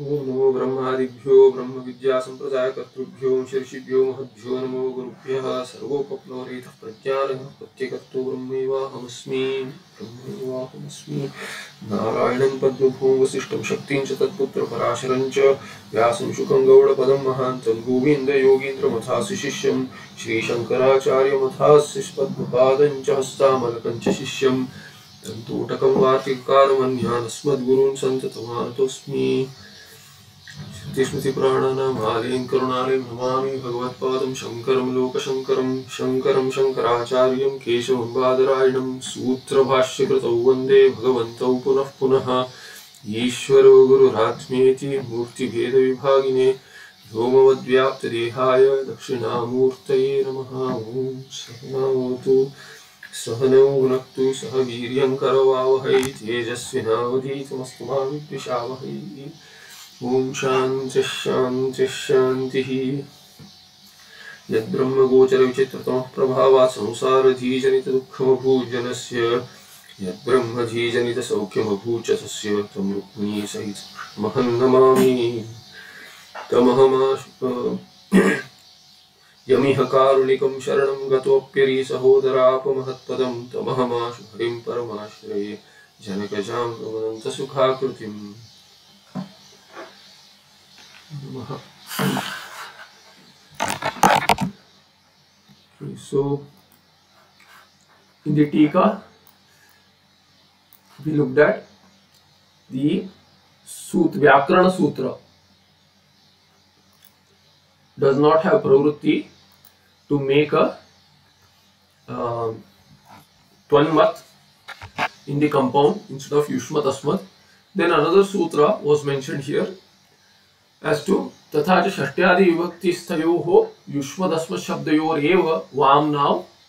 ओम नमो ब्रह्मादिभ्यो ब्रह्म विद्या संप्रदाय कर्तृभ्यो ऋषिभ्यो महद्भ्यो नमो गुरुभ्यः सर्वोपप्लवरेतः प्रज्ञानः प्रत्येकत्वो ब्रह्मैवाहमस्मि। ब्रह्मैवाहमस्मि। नारायणं पद्मभूं वसिष्ठं शक्तिं च तत्पुत्रपराशरं च व्यासं शुकं गौडपदं महान्तं गोविन्दयोगीन्द्रमथासि शिष्यं श्रीशङ्कराचार्यमथास्य पद्मपादं च हस्तामलकं च शिष्यं। तन्तूटकं वार्तिकारमन्यानस्मद्गुरून् सन्ततमानतोऽस्मि। स्मृतिपुराणानामालयं करुणालयं नमामि, भगवत्पादं शङ्करं, लोकशङ्करं, शङ्करं शङ्कराचार्यं, केशवं बादरायणं, सूत्रभाष्यकृतौ वंदे भगवन्तौ पुनः पुनः। ईश्वरो गुरुरात्मेति मूर्तिभेदविभागिने व्योमवद्व्याप्तदेहाय दक्षिणामूर्तये नमः। ॐ सहनावतु सहनौ भुनक्तु सह वीर्यं करवावहै, तेजस्विनावधीतमस्तु मा विद्विषावहै। ॐ शान्तिः शान्तिः शान्तिः। यद्ब्रह्मगोचरविचित्रतमः प्रभावात् संसारधीजनितदुःखमभूजनस्य यद्ब्रह्मधीजनितसौख्यमभूच तस्य तं रुक्मिणीसहितमहं नमामि। तमहमाशु यमिह कारुणिकं शरणं गतोऽप्यरीसहोदरापमहत्पदं तमहमाशु हरिं परमाश्रये जनकजां प्रवदन्तसुखाकृतिम् so in the Tika, we looked at the Sutra, Vyakarana Sutra does not have pravrutti to make a um Twanmat in the compound instead of Yushmat Asmat. Then another sutra was mentioned here तथा षष्ट्यादि विभक्ति स्थयोः युष्मदस्म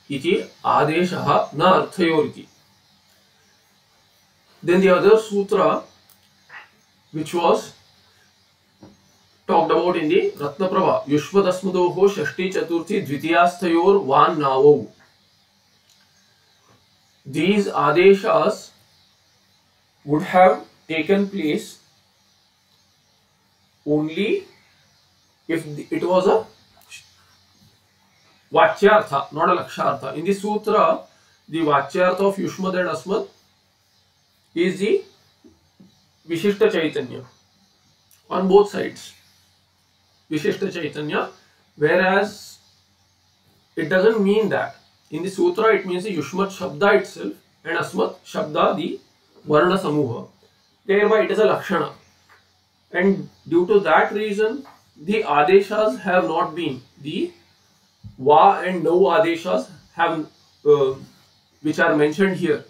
इति आदेशः न अर्थयोर then the other sutra which was talked about in the Ratnaprabha युष्मदस्मदोः षष्ठी चतुर्थी द्वितीयास्थयोर वामनावौ these आदेशास would have taken place only if it was a Vachyartha, not a Lakshartha. In the Sutra, the Vachyartha of Yushmad and Asmad is the Vishishta Chaitanya on both sides. Vishishta Chaitanya, whereas it doesn't mean that. In the Sutra, it means the Yushmat Shabda itself and Asmat Shabda, the Varna Samuha. Thereby, it is a Lakshana. And due to that reason, the Adeshas have not been. The Va and No Adeshas have, uh, which are mentioned here.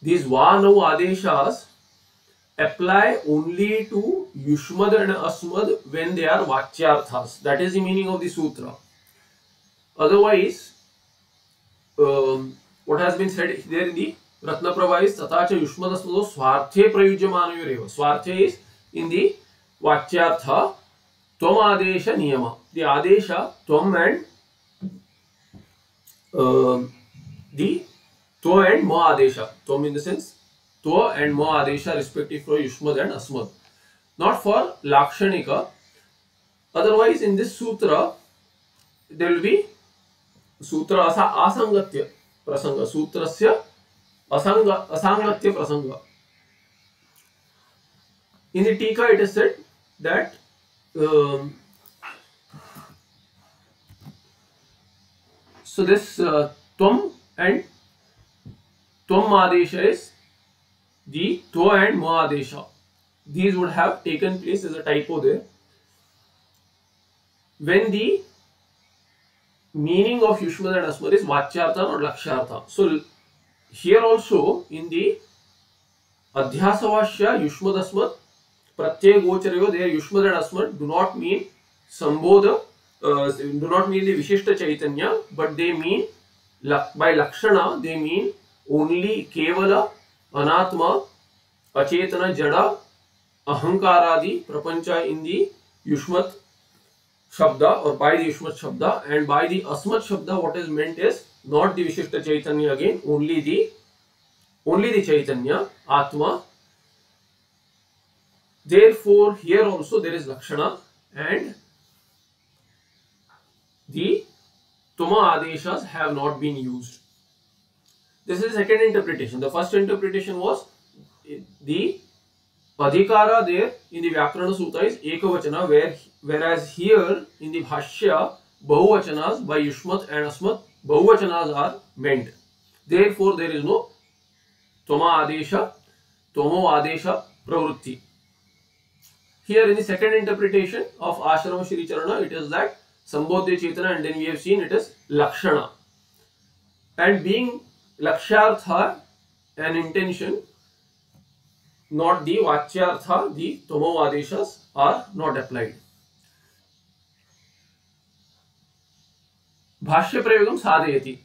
These Va No Adeshas apply only to Yushmad and Asmad when they are Vachyarthas. That is the meaning of the sutra. Otherwise, um, what has been said there in the Ratnaprabha is Tatacha Yushmad Asmado Swarthe Prayujyamanayoreva. Swarthe is in the Vachyartha Tvam Adesha Niyama. The Adesha Tvam and um the Tva and Ma Adesha. Tvam in the sense Tva and Ma Adesha respective for Yushmad and Asmad. Not for Lakshanika. Otherwise, in this sutra, there will be सूत्र असा असंगत्य प्रसंग सूत्रस्य असंग असंगत्य प्रसंग in the tika it is said that um, so this uh, and tvam adesha is the tva and ma adesha these would have taken place as a typo there when the meaning of Yushmad and is Vachyartha not Lakshartha. So here also in the Adhyasavashya Yushmad Asmad प्रत्येक गोचर युष्म do not mean संबोध do not mean दशिष्ट chaitanya but they mean by lakshana they mean only केवल, अनात्म, अचेतन, जड़, अहंकारादि, प्रपंच इन the युष्म शब्द, और बाय द युष्म शब्द and by the Asmat shabda what is meant is not the विशिष्ट chaitanya again only the only the chaitanya, atma Therefore, here also there is Lakshana and the Tuma Adeshas have not been used. This is the second interpretation. The first interpretation was the Adhikara there in the Vyakarana Sutta is Ekavachana, where, whereas here in the Bhashya, Bahuvachanas by Yushmat and Asmat, Bahuvachanas are meant. Therefore, there is no Toma Adesha, Tomo Adesha Pravrutti. Here in the second interpretation of Ashrama Shri Charana, it is that Sambodhya Chetana and then we have seen it is Lakshana. And being Lakshartha, an intention, not the Vachyartha, the Tomo Adeshas are not applied. भाष्य प्रयोगम साधयति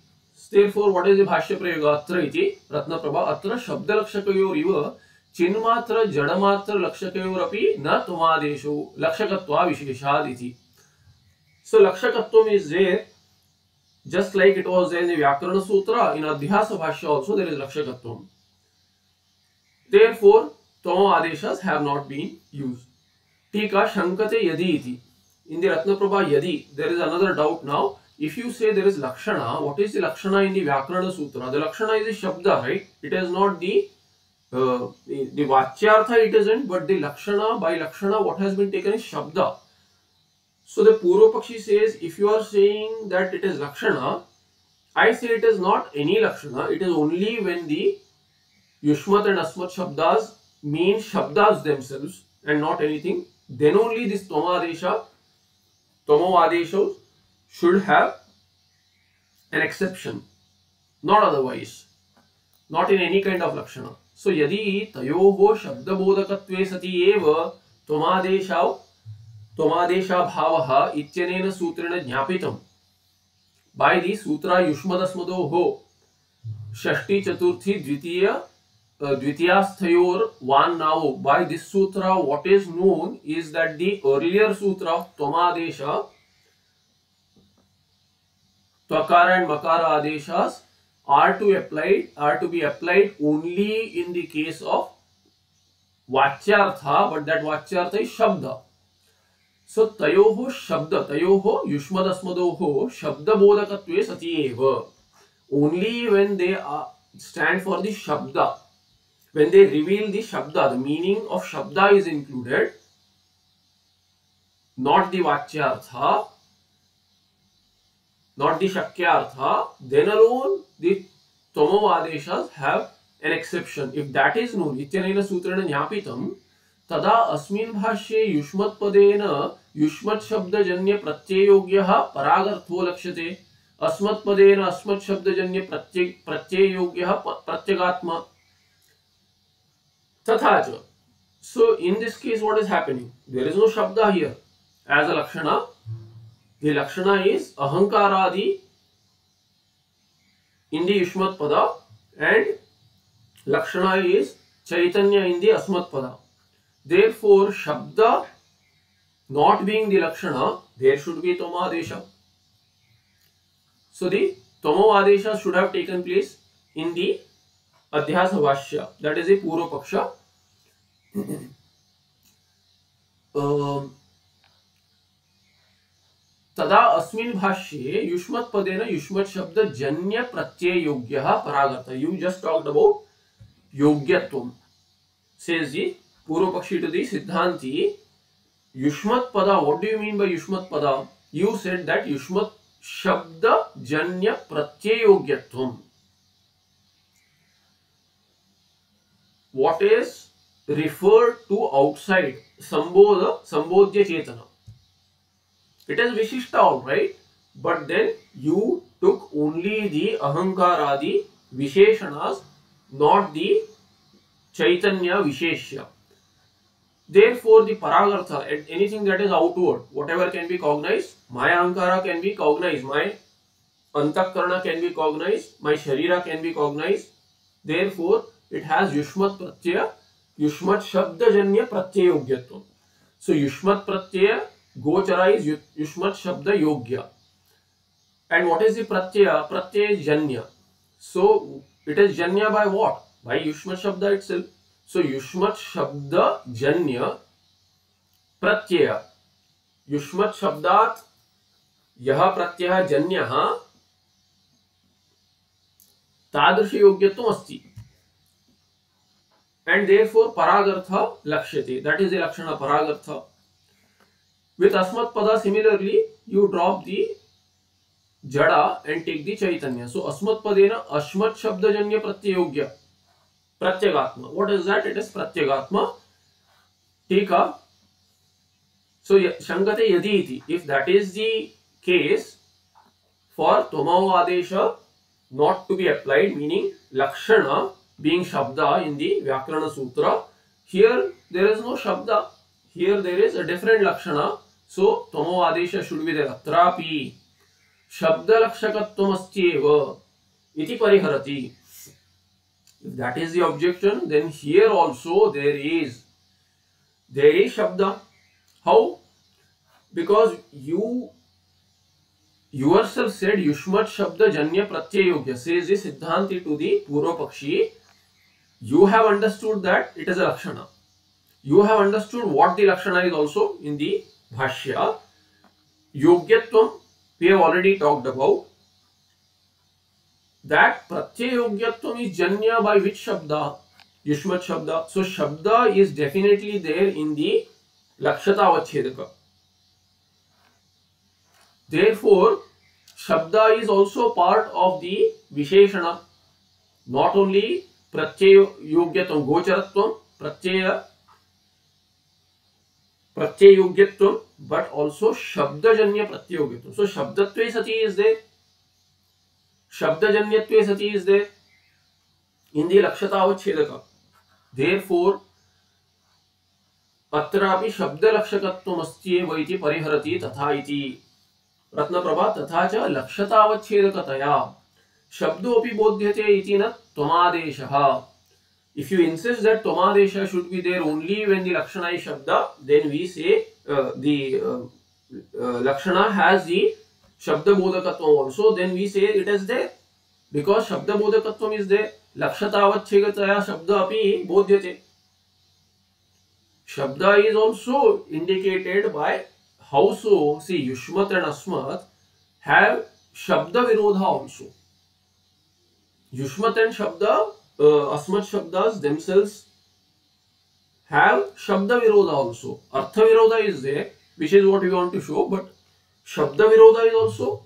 therefore what is the iti ratna prabha atra shabda lakshakayor iva चिन्मात्र, जड़मात्र लक्षकोर न तुमादेशो लक्षकत्वाशेषादी so लक्षकत्व is there just like it was there vyakarana sutra in Adhyasa Bhashya also there is लक्षकत्व there four तम aadesha have not been use ठीक है शंकते यदि इन दि रत्न प्रभा यदि there is another doubt now if you say there is lakshana what is the lakshana in the vyakarana sutra the lakshana is the shabda right it is not the uh, the, the vachyartha it isn't, but the lakshana, by lakshana, what has been taken is shabda. So the Purvapakshi says, if you are saying that it is lakshana, I say it is not any lakshana, it is only when the Yushmat and Asmat shabdas mean shabdas themselves and not anything, then only this Toma Adesha, Tomo should have an exception, not otherwise, not in any kind of lakshana. So यदि तयोः शब्दबोधकत्वे सति एव त्वमादेशाव त्वमादेशाभावः इत्यनेन सूत्रेण ज्ञापितम् by the sutra युष्मदस्मदोः षष्ठी चतुर्थी द्वितीय द्वितीयास्थयोर one now by this sutra what is known is that the earlier sutra of Tomadesha Twakara and Makara Adeshas are to applied are to be applied only in the case of but that Vachyartha is Shabda. So Tayoho Shabda, Tayoho Yushmadasmadoho Shabda Bodhakatve Sati Eva. Only when they are, stand for the Shabda, when they reveal the Shabda, the meaning of Shabda is included, not the Vachyartha, not the Shakyartha, then alone the Tomo Adeshas have an exception. If that is known, Ityanena Sutrana Jnapitam, तदा अस्मिन् भाष्ये युष्मत् पदेन युष्मत् शब्दजन्य प्रत्ययोग्यः परागर्थो लक्ष्यते अस्मत् पदेन अस्मत् शब्दजन्य प्रत्यय प्रत्ययोग्यः प्रत्यगात्मा तथा च so in this case what is happening there is no shabda here as a lakshana The Lakshana is Ahankaradi in the Yushmat Pada and Lakshana is Chaitanya in the Asmat Pada. Therefore, Shabda not being the Lakshana, there should be Toma Adesha. So the Tomo Adesha should have taken place in the Adhyasa Vashya. That is a Purva Paksha. um, तदा अस्मिन् भाष्ये युष्मत् पदेन युष्मत् शब्द जन्य प्रत्यय योग्य परागत। You just talked about योग्यत्वम सेज जी पूर्व पक्षी टू दी सिद्धांति युष्मत् पद what do you mean by युष्मत् पद यू सेड दैट युष्मत् शब्द जन्य प्रत्यय योग्यत्वम what is referred to outside sambodha sambodhya chetana It is Vishishta all right, but then you took only the Ahankaradi Visheshanas, not the Chaitanya Visheshya. Therefore, the Paragartha, anything that is outward, whatever can be cognized, my Ahankara can be cognized, my Antakarana can be cognized, my Sharira can be cognized. Therefore, it has Yushmat Pratyaya, Yushmat Shabdajanya Pratyaya So, Yushmat Pratyaya गोचरा is युष्मत शब्द योग्य। And what is the pratyaya जन्य so it is जन्य by what by युष्मत shabda itself सो युष्मत शब्द जन्य प्रत्यय युष्मत् शब्दात् यः प्रत्ययः जन्यः तादृशयोग्यत्वम् अस्ति। And therefore paragartha lakshyate that is the lakshana paragartha with asmat pada similarly you drop the jada and take the chaitanya so asmat padena ashmat shabdajanya pratyogya pratyagatma what is that it is pratyagatma tika so shankate yadi iti if that is the case for tomao adesha not to be applied meaning lakshana being Shabda in the Vyakarana Sutra. Here there is no Shabda. Here there is a different Lakshana. So तमो आदेश शुण्वे अत्री शब्दरक्षकत्वस्त परिहरती। That is the then here also there is there is shabda how because you your said युष्म शब्द जन्य प्रत्ययोग्य says siddhanti to the purvapakshi you have understood that it is a lakshana you have understood what the lakshana is also in the bhashya, योग्यत्व we already talked about that प्रत्यय योग्यत्व is जन्य by which शब्द? युष्म शब्द। So shabda is definitely there in the Lakshata अवच्छेदक। Therefore shabda is also part of the visheshana. Not only Pratyaya योग्यत्व, गोचरत्व, Pratyaya Pratyaya योग्यत्व but also शब्दजन्य प्रत्ययोग्यत्व so शब्दत्वे सती is there शब्दजन्यत्वे सती इज़ दे इन दी लक्ष्यतावच्छेदक therefore अत्रापि शब्दलक्षकत्वमस्त्येव इति परिहरति तथा इति रत्नप्रभा तथा च शब्दोऽपि बोध्यते इति न Tomadeshaha. If you insist that Tomadesha should be there only when the Lakshana is Shabda, then we say uh, the uh, uh, Lakshana has the Shabda Bodhakatvam also, then we say it is there. Because Shabda Bodhakatvam is there. Lakshatavachhegataya Shabda api bodhyate. Shabda is also indicated by how so, see Yushmat and Asmat have Shabda Virodha also. Yushmat and Shabda, uh, Asmat Shabdas themselves have Shabda Virodha also. Artha Virodha is there, which is what we want to show, but Shabda Virodha is also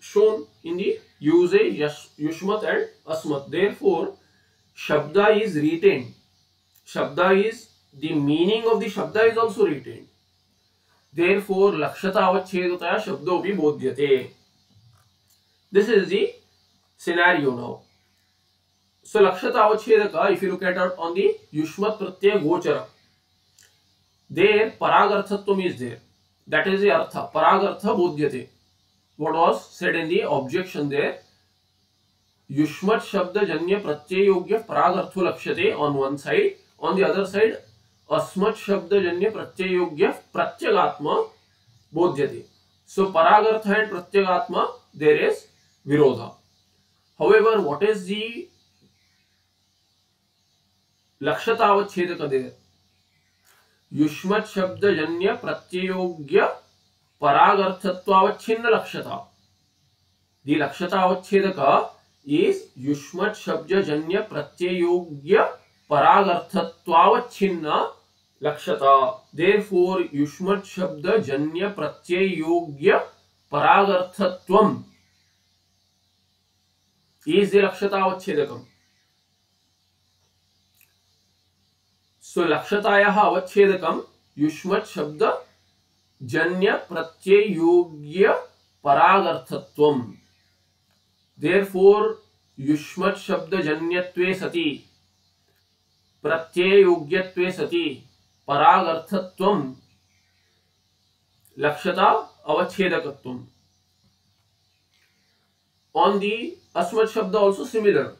shown in the usage Yushmat and Asmat. Therefore, Shabda is retained. Shabda is the meaning of the Shabda is also retained. Therefore, Lakshata Avachedutaya Shabdopi Bodhyate. This is the scenario now. So Lakshata if you look at it on the Yushmat Pratyaya Gochara, there Paragarthatvam is there. That is the Artha. Paragartha Bodhyate. What was said in the objection there? Yushmat Shabda Janya Pratyaya Yogya Paragartho Lakshate on one side. On the other side, Asmat Shabda Janya Pratyaya Yogya Pratyagatma Bodhyate. So Paragartha and Pratyagatma, there is Virodha. However, what is the लक्षतावच्छेदक दे युष्मत शब्द जन्य प्रत्ययोग्य परागर्थत्वावच्छिन्न लक्षता दी लक्षतावच्छेदक is युष्मत शब्द जन्य प्रत्ययोग्य परागर्थत्वावच्छिन्न लक्षता therefore युष्मत शब्द जन्य प्रत्ययोग्य परागर्थत्वम is the लक्षतावच्छेदकम। सो लक्षतायाः अवच्छेदकं शब्द जन्य प्रत्ययोग्य परागर्थत्वम् देयरफॉर युष्मत् शब्द जन्यत्वे सति, प्रत्ययोग्यत्वे सति परागर्थत्वम् लक्षता अवच्छेदकत्वम् on the asmat shabda also similar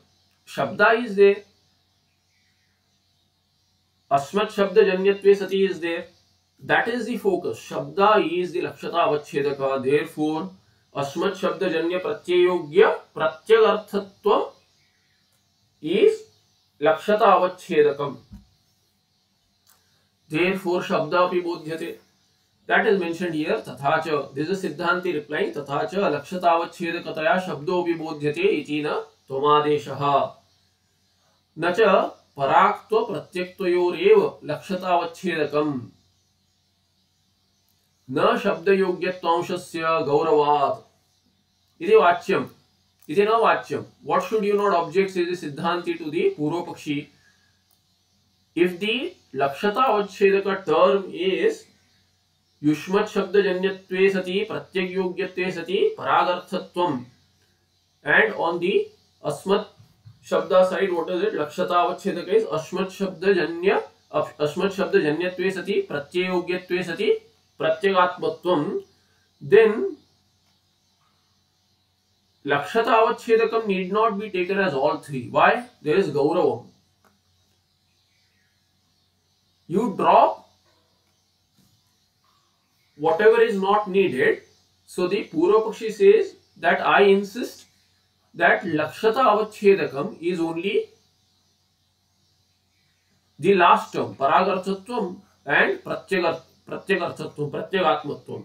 shabda is there अस्मत् शब्द जन्यत्वे सति is there that is the focus shabda is the Lakshata अवच्छेदक therefore asmat शब्द जन्य प्रत्ययोग्य प्रत्ययार्थत्व इज़ लक्षता अवच्छेदकम देयरफॉर शब्द अपि बोध्यते. दैट इज़ मेंशनड हियर तथा च दिस इज़ सिद्धांति रिप्लाई तथा च लक्षता अवच्छेदकतया शब्दो अपि बोध्यते इति न त्वमादेशः. न च पराक्त प्रत्यक्तर लक्षतावच्छेदक न शब्द योग्यंश से गौरवाच्यम इधे न वाच्यम। What should you not objects is siddhanti to the purvapakshi if the लक्षतावच्छेदक term is युष्मजन्य सती प्रत्यक योग्य सती परागर्थत्व एंड ऑन दि अस्मत् shabda side what is it लक्षतावच्छेद अस्मत् शब्द जन्य अस्मत् शब्द जन्य सती प्रत्ययोग्य सती प्रत्यगात्म then लक्षतावच्छेदक need not be taken as all three why there is gaurava you drop whatever is not needed so purvapakshi says that I insist that lakshata avachedakam is only the last term paragarthatvam and pratyagarthatvam प्रत्यगात्मत्व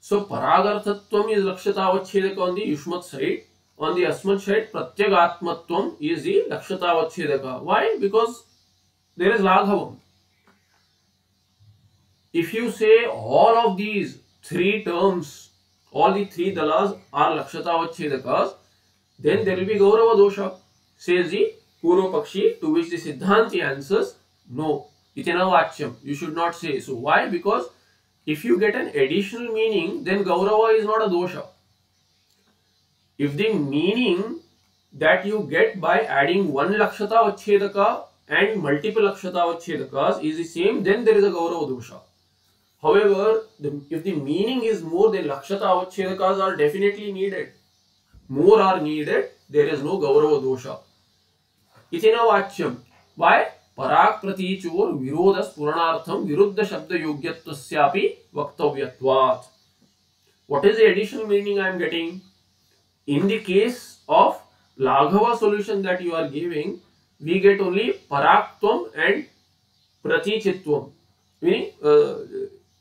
so paragarthatvam is Lakshata lakshatavachedaka on the yushmat side on the asmat side pratyagatmatvam is the Lakshata lakshatavachedaka why because there is laghavam if you say all of these three terms all the three dalas are lakshatavachedakas then there will be gaurava dosha says the purva pakshi to which the siddhanti answers no Itinavachyam. You should not say. So why? Because if you get an additional meaning, then Gaurava is not a dosha. If the meaning that you get by adding one Lakshata Vachedaka and multiple Lakshata Vachedakas is the same, then there is a Gaurava dosha. However, the, if the meaning is more, then Lakshata Vachedakas are definitely needed. More are needed, there is no Gaurava dosha. Itinavachyam. Why? पराक प्रतीचोर विरोध स्फुरणार्थम विरुद्ध शब्द योग्यत्वस्यापि वक्तव्यत्वात् what is the additional meaning i am getting in the case of laghava solution that you are giving we get only paraktvam and pratichitvam meaning uh,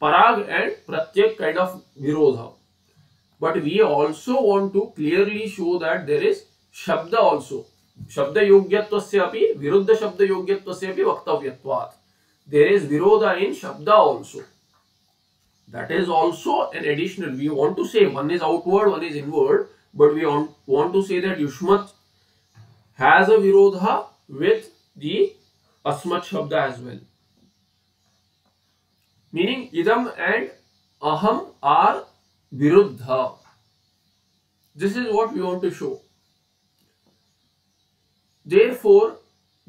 पराग and प्रत्येक kind of virodha but we also want to clearly show that there is shabda also शब्द योग्यत्व विरुद्ध शब्द योग्यत्व वक्तव्यवाद देर is virodha in shabda also that is also an additional we want to say one is outward one is inward but we want to say that युष्मत has a virodha with the Asmat shabda as well. Meaning idam and aham are viruddha this is what we want to show Therefore,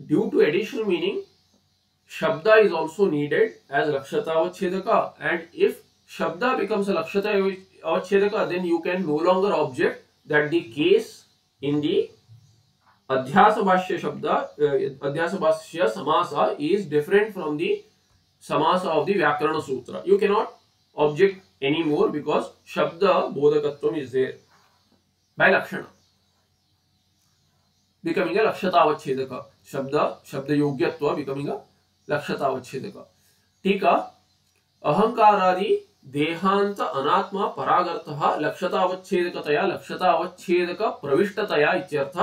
due to additional meaning, Shabda is also needed as Lakshata Avachedaka and if Shabda becomes a Lakshata Avachedaka then you can no longer object that the case in the Adhyasa Bhashya Shabda, uh, Adhyasa Bhashya Samasa is different from the Samasa of the Vyakarana Sutra. You cannot object anymore because Shabda Bodhakatvam is there by Lakshana. Becoming लक्ष्यतावच्छेदक शब्द शब्द योग्यत्व becoming लक्ष्यतावच्छेदक ठीक अहंकारादि देहांत अनात्मा परागर्थ लक्ष्यतावच्छेदकतया लक्ष्यतावच्छेदक प्रविष्टतया इत्यर्थ।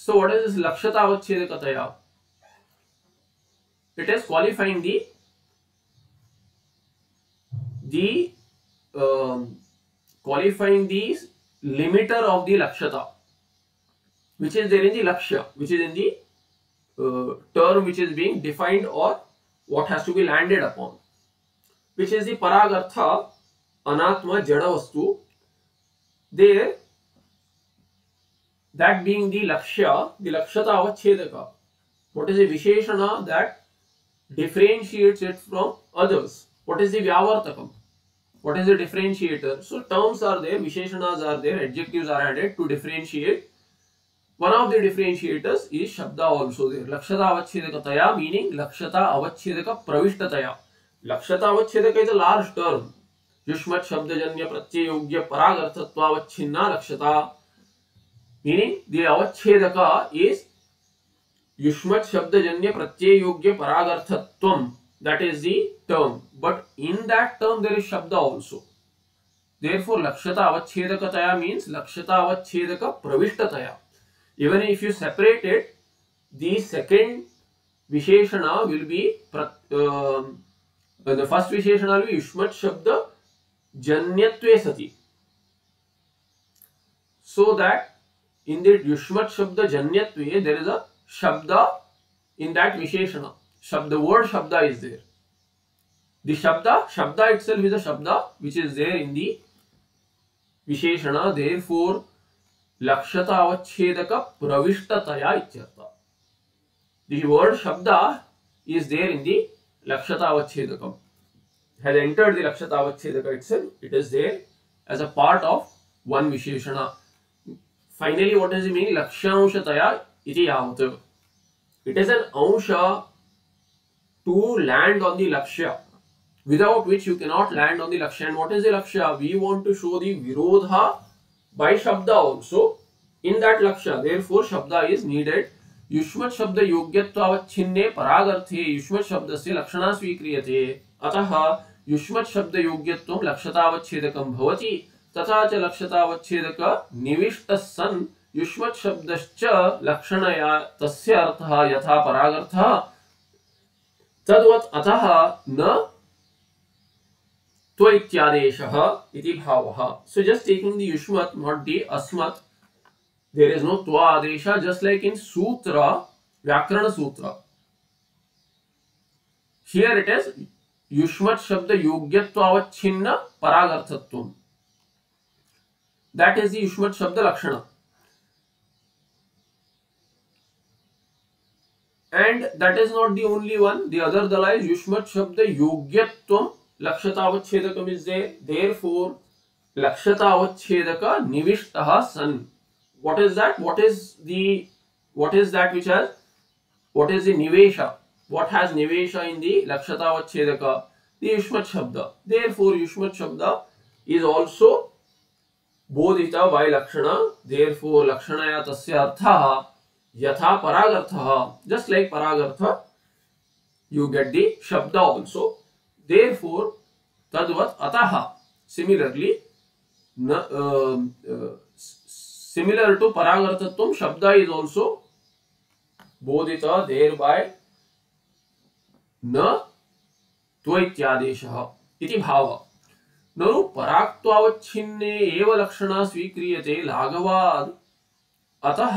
So what is लक्ष्यतावच्छेदकतया it is qualifying the the um, qualifying the limiter of the lakshata which is there in the lakshya, which is in the uh, term which is being defined or what has to be landed upon, which is the paragartha anatma jada vastu. There, that being the lakshya, the lakshyata avachedaka. What is the visheshana that differentiates it from others? What is the vyavartakam? What is the differentiator? So terms are there, visheshanas are there, adjectives are added to differentiate one of the differentiators is shabda also there. Lakshata avachedakataya meaning lakshata avachedaka pravishtataya. Lakshata avachedaka is a large term. Yushmat shabdajanya pratyayogya paragarthatva avachinna lakshata. Meaning the avachedaka is युष्मत शब्द जन्य प्रत्यय योग्य परागर्थत्व that is the term but in that term there is shabda also therefore लक्ष्यता अवच्छेदकतया means लक्ष्यता अवच्छेदक प्रविष्टतया even if you separated the second visheshana will be the first visheshana युष्मत शब्द जन्यत्व सती सो दैट इन दुष्म शब्द जन्यत्व there is a shabda in that visheshana Shabda, the word Shabda is there. The Shabda, Shabda itself is a Shabda which is there in the Visheshana. Therefore, Lakshata Avachedaka Pravishtataya Ityartha. The word Shabda is there in the Lakshata Avachedakam. Has entered the Lakshata Avachedaka itself. It is there as a part of one Visheshana. Finally, what does it mean? Lakshanshataya it is an ansha to land on the lakshya. Without which you cannot land on the lakshya. And what is the lakshya? We want to show दिरोध by शब्द also in that लक्ष्य। There शब्द is needed युष्म शब्द योग्यवच्छिन्ने परागर्थे युष्म शब्द से लक्षण स्वीक्रीय से अतः युष्म शब्द योग्य लक्ष्यतावच्छेदक तथा च लक्ष्यतावच्छेदक निविष्ट सन्द्र युष्मत् शब्दश्च लक्षणया तस्य अर्थः यथा परागर्थः, तद्वत् अतः न त्वइत्यादेशः इति भावः। सो जस्ट टेकिंग द युष्मत् नॉट द अस्मत् देयर इज़ नो त्व आदेश जस्ट लाइक इन सूत्र, व्याकरण सूत्र। हियर इट इज़ युष्मत् शब्द योग्यत्वावच्छिन्न परागर्थत्वम। दैट इज़ द युष्मत् शब्द लक्षण। And that is not the only one the other दला युष्म शब्द योग्यत्व लक्ष्यतावच्छेदक इज़ देर देर फोर लक्ष्यतावच्छेदक निविष्ट सन what is that what is the what is that which has what is the nivesha what has nivesha in the लक्ष्यतावच्छेदक the युष्म शब्द देर four युष्म शब्द is also बोधित वाय लक्षण देर फोर लक्षण या तस् अर्थ यथा परागर्थ just like परागर्थ you get the shabda also there four तद्वत अतः similarly similar to परागर्थत्व, shabda is also बोधित there by न त्वइत्यादेश इति भाव। ननु पराक्त्वावच्छिन्ने एव लक्षणा स्वीक्रियते लाघवाद अतः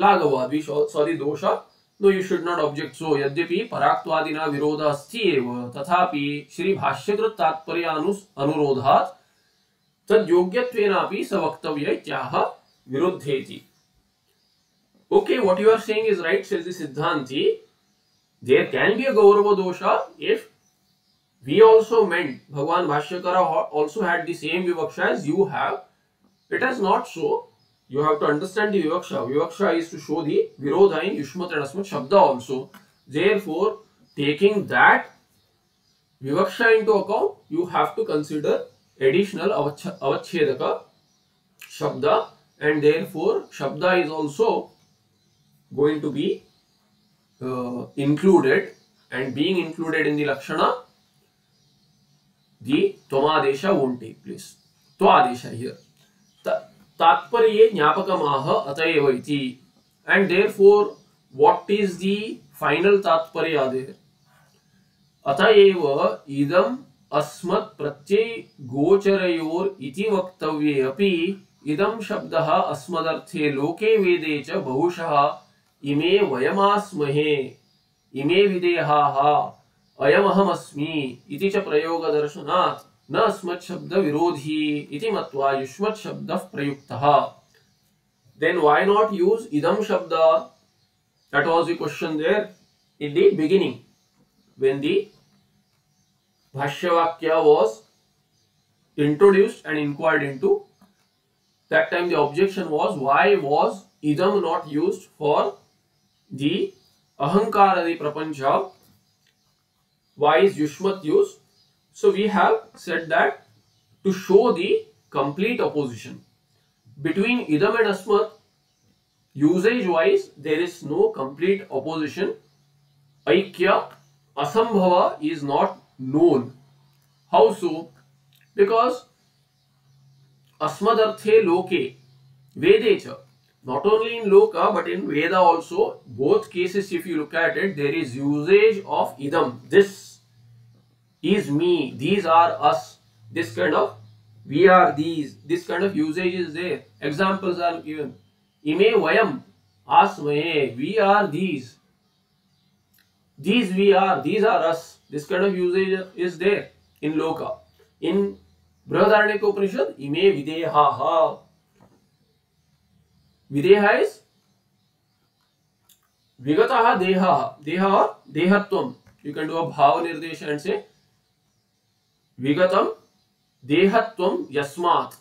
लाघवाद we sorry dosha no you should not object so यद्यपि पराक्त्वादिना विरोध अस्ति एव। तथापि श्री भाष्यकृत तात्पर्य अनुरोधात् तद् योग्यत्वेनापि स वक्तव्य इत्याह विरुद्धेति। Okay what you are saying is right says the siddhanti there can be a gaurava dosha if we also meant, bhagwan bhashyakara also had the same vivaksha as you have. It is not so. You have to understand the Vivaksha. Vivaksha is to show the Virodha in Yushmat and Asmat Shabda also. Therefore, taking that Vivaksha into account, you have to consider additional Avachedaka Shabda and therefore Shabda is also going to be uh, included and being included in the Lakshana, the Tomadesha won't take place. Twadesha here. तात्पर्य ज्ञापकमाह अतएव and therefore what is the final तात्पर्य आदे अतएव इदम अस्मत् प्रत्यय गोचरयोर इति वक्तव्ये अपि इदम शब्दः अस्मदर्थे लोके वेदे च बहुशः। इमे वयमास्महे, इमे विदेहाः अयमहमस्मि इति च प्रयोगदर्शनात्। न अस्मत् शब्द विरोधी इति मत्वा युष्मत् शब्द प्रयुक्तः। देन व्हाई नॉट यूज़ इदम शब्द that was the question there in the beginning when the bhashya वाक्य introduced and inquired into that time the objection was why was इदम not used for the ahankara आदि प्रपंच why is युष्मत् used So we have said that to show the complete opposition between idam and asmat usage wise there is no complete opposition. Aikya asambhava is not known. How so? Because asmadarthe loke vedecha not only in loka but in veda also both cases if you look at it there is usage of idam this is me, these are us, this kind of we are these, this kind of usage is there. Examples are given. Ime vayam, us we are these. These we are, these are us. This kind of usage is there in Loka. In Brihadaranyaka Upanishad, ime videha. Videha is vigataha deha, deha or dehatvam. You can do a bhava nirdesh and say विगत देहत्व यस्मात्।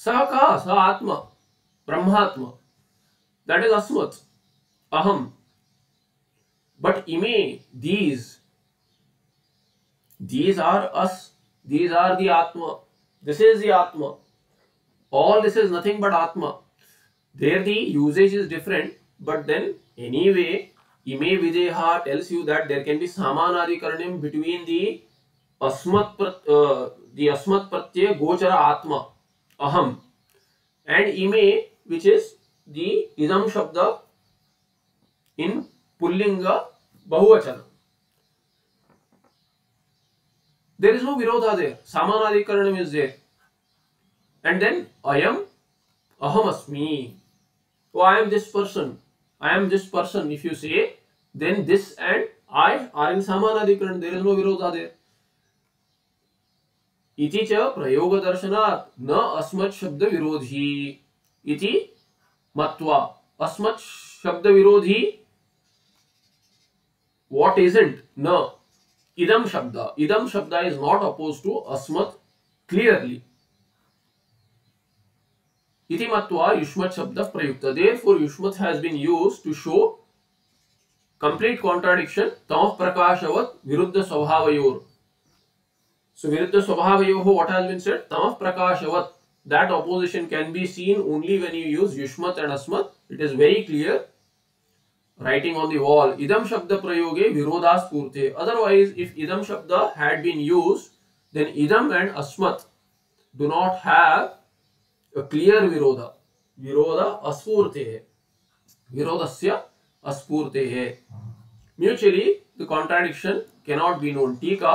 सका, स आत्मा, ब्रह्मात्मा। That is अस्मत्। अहम। But इमे these these are us these are the atma. This is the atma. All this is nothing but atma. There the usages is different but then anyway Ime Videha tells you that there can be Samanadikaranam between the Asmat, uh, the Asmat Pratyaya Gochara Atma, Aham, and Ime, which is the Idam Shabda in Pullinga Bahuvachana. There is no virodha there. Samanadikaranam is there. And then I am ahamasmi. Oh, I am this person. I am this person. If you say, then this and I are in Samanadikaran. There is no virodha there. इति च प्रयोगदर्शनात् न अस्मत् शब्द विरोधी इति मत्वा अस्मत् शब्द विरोधी what isn't न idam shabda. Idam shabda is not opposed to asmat clearly. Iti matva yushmat shabda prayukta. Therefore, yushmat has been used to show complete contradiction. Tamah prakashavat viruddha swabhavayor. So, viruddha swabhavayoh, what has been said? Tamah prakashavat. That opposition can be seen only when you use yushmat and asmat. It is very clear writing on the wall idam shabda prayoge virodhas purte otherwise if idam shabda had been used then idam and asmat do not have clear virodha virodha अस्फूर्ति विरोध से अस्फूर्ति mutually the contradiction cannot be known टीका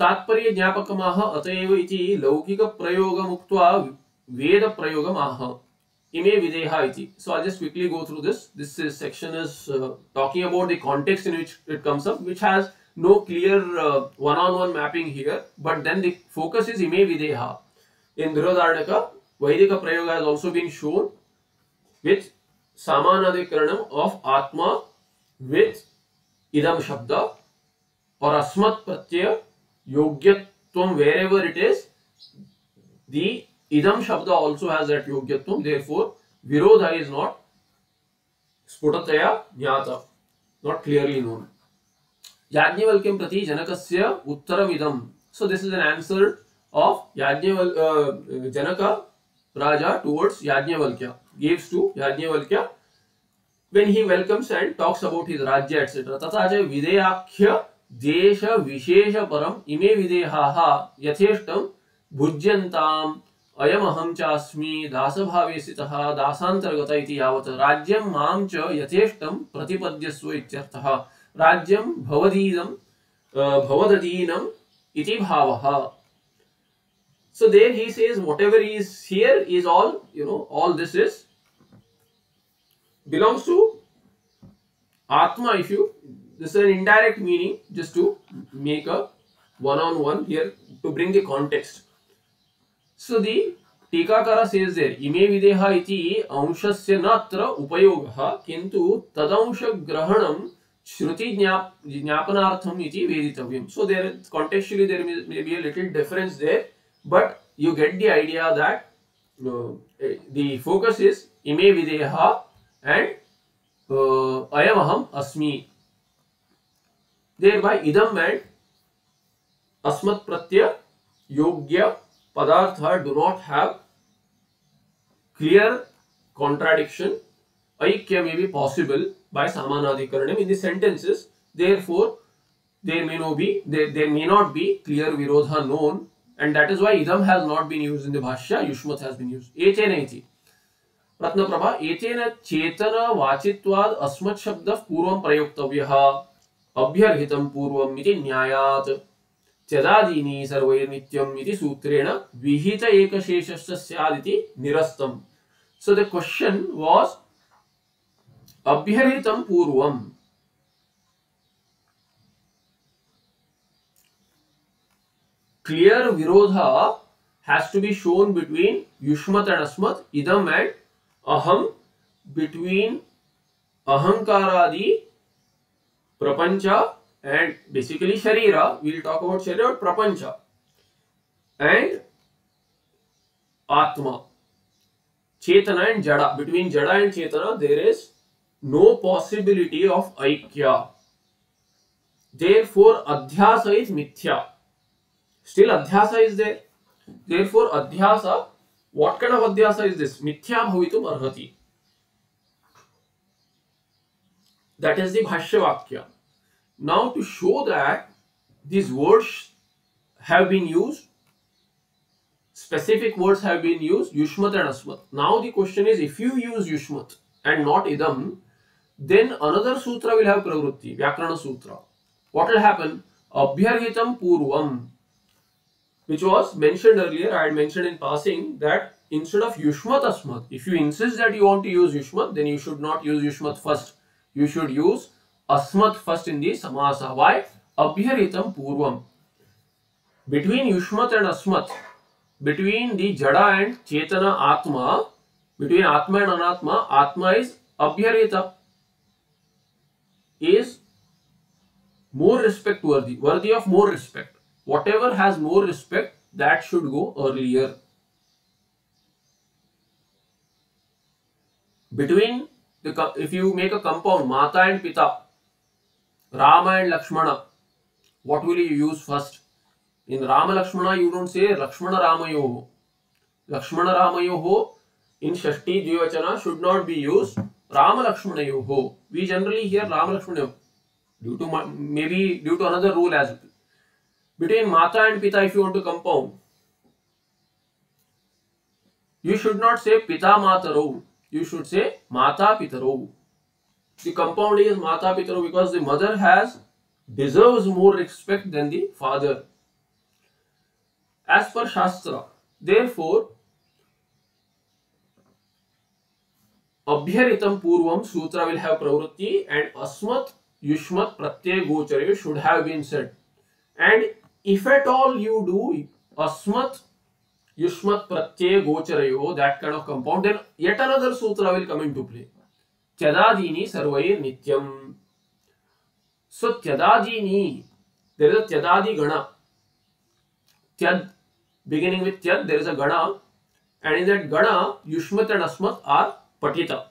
तात्पर्य ज्ञापक आह अतएव लौकिक प्रयोग मुक्त वेद प्रयोग आह इमे विधेयक so I quickly go through this this section is talking about the context in which it comes up which has no clear one on one mapping here but then the focus is इमे विधेयक In Brihadaranyaka, Vaidika Prayoga has also been shown with Samanadikaranam of Atma with Idam Shabda or Asmat Pratyaya Yogyatvam wherever it is, the idam shabda also has that yogyatvam therefore virodha is not स्फुटतया ज्ञात not clearly known याज्ञवल्क्यं प्रति जनकस्य उत्तरमिदं so this is an answer of yajnaval uh, janaka raja towards yajnavalkya gives to yajnavalkya when he welcomes and talks about his rajya etc तथा च विदेयाख्य देश विशेष परम इमे विदेहाः यथेष्टं भुज्यन्ताम् अयम अहम चास्मि दासभावे स्थितः दासांतर्गत इति यावत् राज्यं माँ च यथेष्टं प्रतिपद्यस्व इत्यर्थः राज्यं भवदीदं भवदधीनम् इति भावः so there he says whatever is here is all you know all this is belongs to atma if you this is an indirect meaning just to make a one on one here to bring the context So the tikakara says there इमे विदेह इति अंशस्य न अत्र उपयोगः किन्तु तदंश ग्रहणं श्रुति ज्ञापनार्थम इति वेदितव्यम सो contextually there may, may be a little difference there but you get the idea that uh, the focus is ime videha and uh, ayam aham asmi. Thereby idam and asmat pratyaya yogya padartha do not have clear contradiction. Aikya may be possible by samanadhikaranam in the sentences. Therefore there may be there, there may not be clear virodha known and that is why idam has not been used in the bhashya, yushmat has been used. Etena iti Ratnaprabha एतेन चेतन वाचित्वाद अस्मत् शब्द पूर्वं प्रयुक्तव्यः अभ्यर्हितं पूर्वम् इति न्यायात् त्यदादीनि सर्वैर्नित्यम् इति सूत्रेण विहित एकशेषस्य स्यादिति निरस्तम् सो द क्वेश्चन वाज अभ्यर्हितं पूर्वम् clear virodha has to be shown between yushmat and asmat idam and aham between ahankaradi prapancha and basically sharira we'll talk about sharira prapancha and atma chetana and jada between jada and chetana there is no possibility of aikya. Therefore, adhyasa is mithya. Still, adhyasa is there. Therefore, adhyasa, what kind of adhyasa is this? Mithya bhavitum arhati. That is the bhashya vakya. Now, to show that these words have been used, specific words have been used, yushmat and asmat. Now, the question is if you use yushmat and not idam, then another sutra will have pravrutti, Vyakarana Sutra. What will happen? Abhyarhitam Purvam, which was mentioned earlier, I had mentioned in passing that instead of Yushmat Asmat, if you insist that you want to use Yushmat, then you should not use Yushmat first. You should use Asmat first in the Samasa. Why? Abhyarhitam Purvam. Between Yushmat and Asmat, between the Jada and Chetana Atma, between Atma and Anatma, Atma is Abhyarhita is more respect worthy, worthy of more respect. Whatever has more respect, that should go earlier. Between the, if you make a compound, Mata and Pita, Rama and Lakshmana, what will you use first? In Rama Lakshmana, you don't say Lakshmana Ramayoho. Lakshmana Ramayoho in Shashti Dvivachana should not be used Rama Lakshmana Yoho. We generally hear Rama Lakshmana due to maybe due to another rule as well. Between Mata and Pita, if you want to compound, you should not say Pita Mataro. You should say Mata Pitaro. The compound is Mata Pitaro because the mother has deserves more respect than the father. As per Shastra, therefore, Abhyaritam Purvam Sutra will have Pravrutti and Asmat Yushmat Pratyay Gochare should have been said. And if at all you do Asmat Yushmat Pratyay Gocharayo, that kind of compound, then yet another Sutra will come into play. Tyadadini Sarvair Nityam. So Tyadadini, there is a Tyadadi Gana. Tyad, beginning with Tyad, there is a Gana. And in that Gana, Yushmat and Asmat are patita.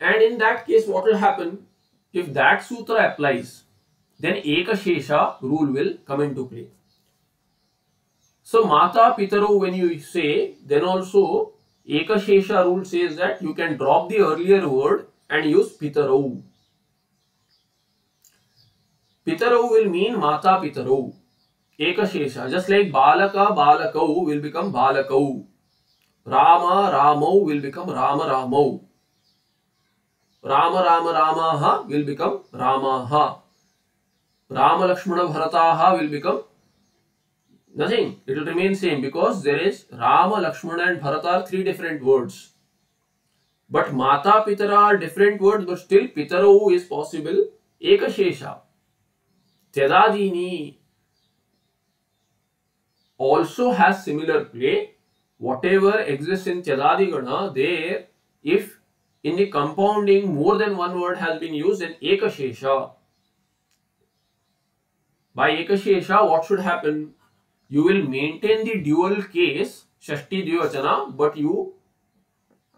And in that case, what will happen? If that sutra applies, then Ekashesha rule will come into play. So Mata Pitaro, when you say, then also Ekashesha rule says that you can drop the earlier word and use Pitaro. Pitaro will mean Mata Pitaro. Ekashesha, just like Balaka Balakau will become Balakau. Rama Ramau will become Rama Ramau. Rama Rama Ramaha will become Ramaha. Rama Lakshmana Bharataha will become nothing. It will remain same because there is Rama, Lakshmana and Bharata are three different words. But Mata Pitara are different words but still Pitaro is possible. Ekashesha. Tyadadini also has similar play whatever exists in Chadadigana, there, if in the compounding more than one word has been used, then Ekashesha. By Ekashesha, what should happen? You will maintain the dual case, Shashti Dvivachana, but you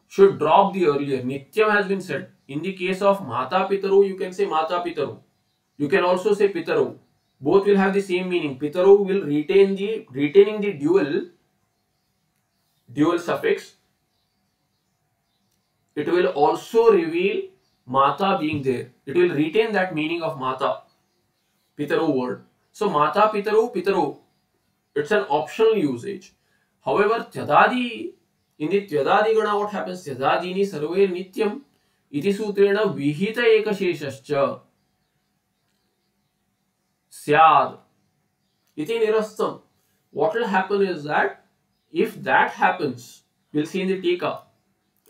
should drop the earlier. Nityam has been said. In the case of Mata Pitaru, you can say Mata Pitaru. You can also say Pitaru. Both will have the same meaning. Pitaru will retain the retaining the dual dual suffix. It will also reveal Mata being there. It will retain that meaning of Mata. Pitaru word. So माता पितरो पितरो it's an optional usages however त्यदादि in the त्यदादि गुणा what happens त्यदादिनी सर्वे नित्यम, इति सूत्रेण विहित एकशेषश्च. स्याद, इति निरस्तम. What will happen is that if that happens will see in the tika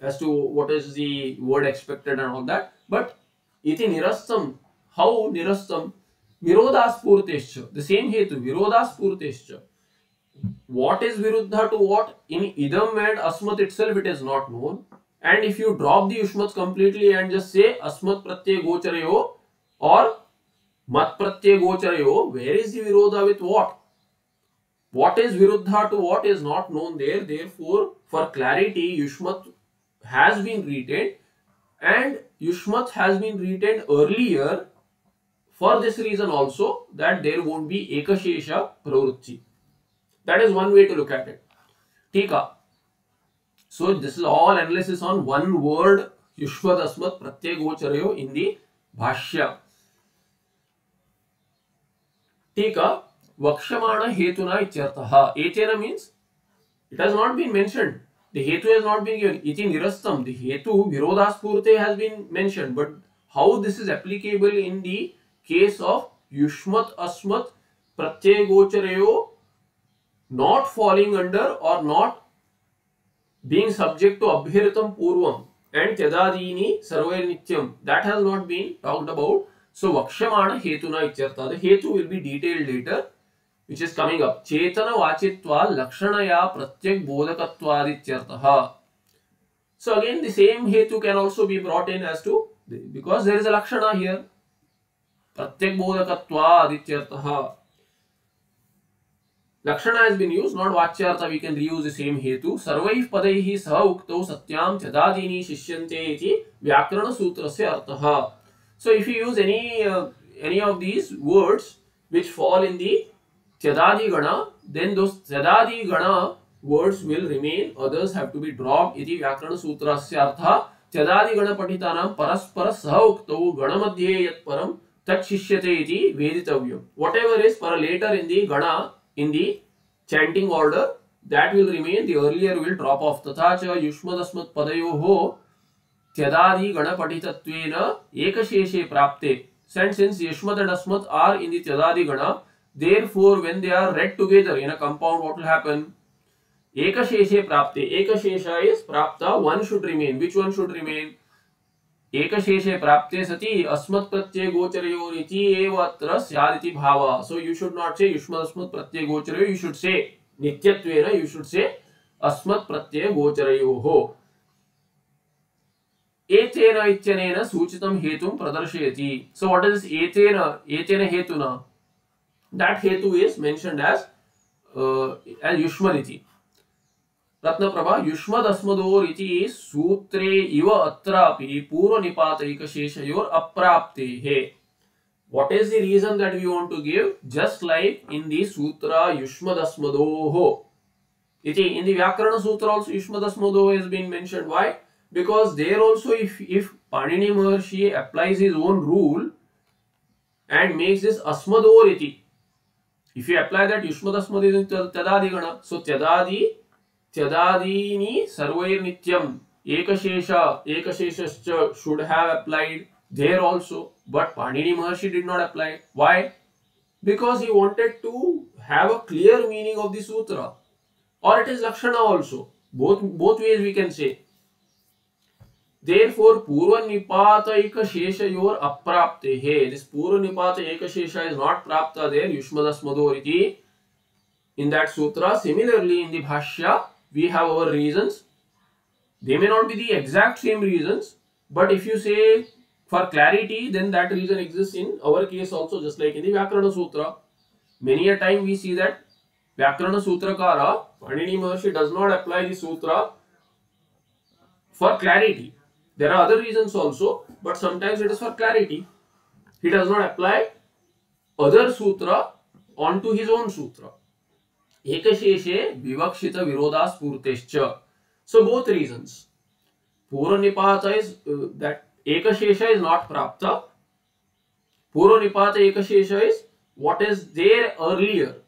as to what is the word expected and all that, but iti nirastam how nirastam virodaspurtescha the same hetu virodaspurtescha what is viruddha to what in idam and asmat itself it is not known and if you drop the yushmats completely and just say asmat pratyay gocharayo or mat pratyay gocharayo where is the virodha with what what is viruddha to what is not known there therefore for clarity yushmat has been retained and yushmat has been retained earlier for this reason also that there won't be ekashesha pravrutti that is one way to look at it tika so this is all analysis on one word yushmat asmat pratyay gocharayo in the bhashya tika Vakshamana hetuna ityartaha. Etena means it has not been mentioned. The hetu has not been given. Iti nirastam. The hetu virodaspurte has been mentioned. But how this is applicable in the case of yushmat asmat pratyay not falling under or not being subject to abhiritam purvam and tyadadini sarvair nityam that has not been talked about so vakshamana hetuna ityartha the hetu will be detailed later which is coming up chetana vachitva lakshanaya pratyak bodhakattvadityartah so again the same hetu can also be brought in as to because there is a lakshana here प्रत्यग्बोधकत्वादित्यर्थः lakshana has been used not वाच्यार्थ we can so if use any any of these words which fall in the चदादि गण then those चदादि गण words will remain others have to be drop इति व्याकरण सूत्रस्य अर्थः चदादि गण पठितानां परस्पर सह उक्तौ गण मध्ये यत् परम् Shishyate Iti Veditavyam. Whatever is para later in the Gana, in the chanting order, that will remain, the earlier will drop off. तथा च युष्मदस्मत् पदयोः त्यदादि गणपठितत्वेन एकशेषे प्राप्ते and since युष्मद and अस्मत् are in the त्यदादि गण Therefore, when they are read together in a compound, what will happen? Ekasheshe prapte. Ekashesha is prapta. One should remain. Which one should remain? एकशेषे प्राप्ते सति अस्मत् प्रत्यय गोचरयोरिति एव अत्र स्यादिति भावः। So you should not say युष्मत् अस्मत् प्रत्यय गोचरयो यू शुड से नित्यत्वेन यू शुड से अस्मत् प्रत्यय गोचरयोः। एतेन इत्यनेन सूचितं हेतुं प्रदर्शयति। सो व्हाट इज़ एतेन एतेन हेतुना? That hetu is mentioned as uh, as yushmaditi Ratnaprabha युष्मद अस्मदोर इति सूत्रे इव अत्रापि पूर्व निपातैक शेषयोर अप्राप्ते है that we want to give just like in the sutra yushmad asmadoho iti in the vyakarana sutra also yushmad asmadoho has been mentioned why because there also if if panini maharshi applies his own rule and makes this asmador iti If you apply that Yushmadasmad is in Tadadi Gana. So Tadadi, Tadadini Sarvair Nityam Ekashesha, Ekasheshascha should have applied there also. But Panini Maharshi did not apply. Why? Because he wanted to have a clear meaning of the sutra. Or it is Lakshana also. Both, both ways we can say. Therefore, Purva Nipata Ekasheshayor Aprapte. This Purva Nipata Ekashesha is not Prapta there, Yushmadasmadoriti. In that sutra, similarly in the Bhashya, we have our reasons. They may not be the exact same reasons, but if you say for clarity, then that reason exists in our case also, just like in the Vyakarana Sutra. Many a time we see that Vyakarana Sutrakara, Panini Maharshi does not apply the Sutra for clarity. There are other reasons also, but sometimes it is for clarity. He does not apply other Sutra onto his own Sutra. एक विवक्षित विरोधा स्फूर्ते so both reason पूर्व निपात is that एक is not प्राप्त. पूर्व निपात एक is what is there earlier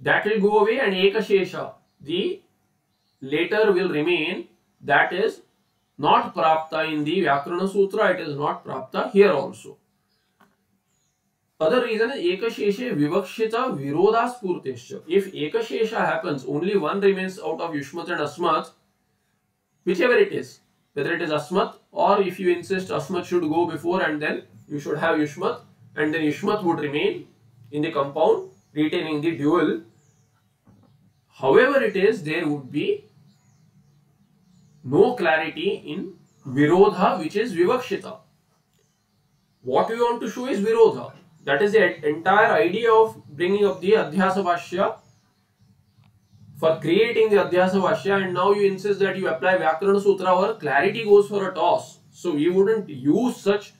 that will go away and एक later will remain that is not प्राप्त in the vyakarana sutra it is not प्राप्त here also Other reason is Ekashesha Vivakshita Virodha Spurtesha. If Ekashesha happens, only one remains out of Yushmat and Asmat, whichever it is, whether it is Asmat or if you insist Asmat should go before and then you should have Yushmat and then Yushmat would remain in the compound retaining the dual. However it is, there would be no clarity in Virodha which is Vivakshita. What we want to show is Virodha. That is the entire idea of bringing up the Adhyasa Bhashya for creating the Adhyasa Bhashya and now you insist that you apply Vyakarana Sutra where clarity goes for a toss. So we wouldn't use such,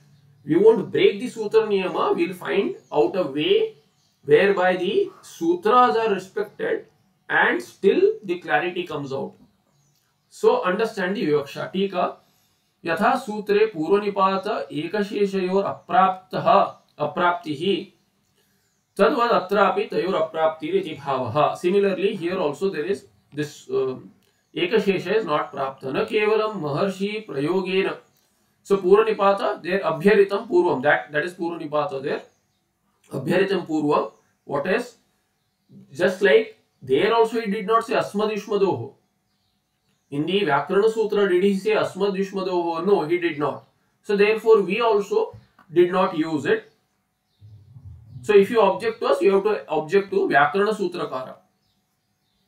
we won't break the Sutra Niyama, we'll find out a way whereby the Sutras are respected and still the clarity comes out. So understand the Vivaksha. Tika यथा सूत्रे पूर्वनिपात एकशेषयोर अप्राप्तः अप्राप्तिः तद्वद अत्रापि तयोर अप्राप्तिरिति भावः similarly here also there is this एकशेष is not प्राप्त। न केवलं महर्षि प्रयोगेन। सो पूर्वनिपात there अभ्यरितं पूर्वं। दैट दैट इज़ पूर्वनिपात देयर अभ्यरितं पूर्वं। What is just like there also he did not say अस्मदिष्मदोः। The Vyakarana Sutra, did he say Asmad Yushmadoho? No, he did not. So therefore, we also did not use it. So if you object to us, you have to object to Vyakarana Sutrakara.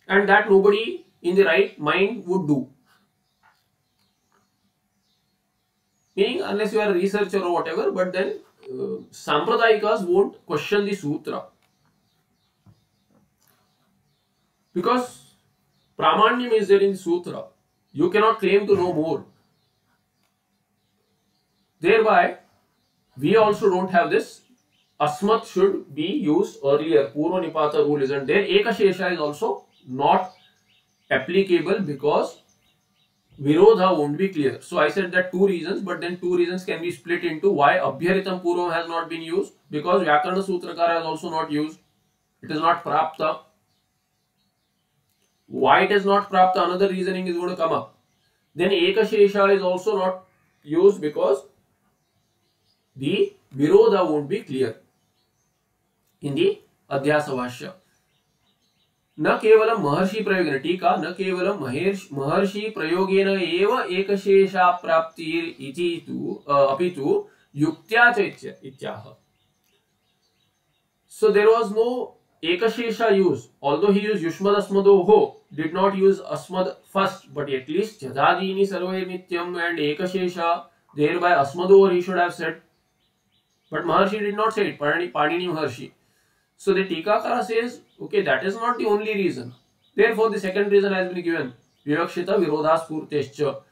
And that nobody in the right mind would do. Meaning, unless you are a researcher or whatever, but then uh, Sampradayikas won't question the Sutra. Because Pramanyam is there in the Sutra. You cannot claim to know more. Thereby, we also don't have this Asmat should be used earlier. Purva Nipata rule isn't there. Ekashesha is also not applicable because Virodha won't be clear. So I said that two reasons, but then two reasons can be split into why Abhyaritam Purvam has not been used because Vyakarana Sutrakara has also not used. It is not Prapta. Why it is not Prapta? Another reasoning is going to come up. Then Ekashesha is also not used because the Virodha won't be clear. In the भाष्य न केवलं महर्षि प्रयोगेन टीका न केवलं महर्षि प्रयोगेन एव एकशेषा प्राप्तिर् इति तु तु इत्याह there was no ekashesha use although he used yushmad asmadoho did not use asmad first but at least jadadini sarve nityam and ekashesha thereby asmado he should have said but maharshi did not say it panini panini maharshi So the Tikakara says, okay, that is not the only reason. Therefore, the second reason has been given. Vivakshita virodhaspurtescha.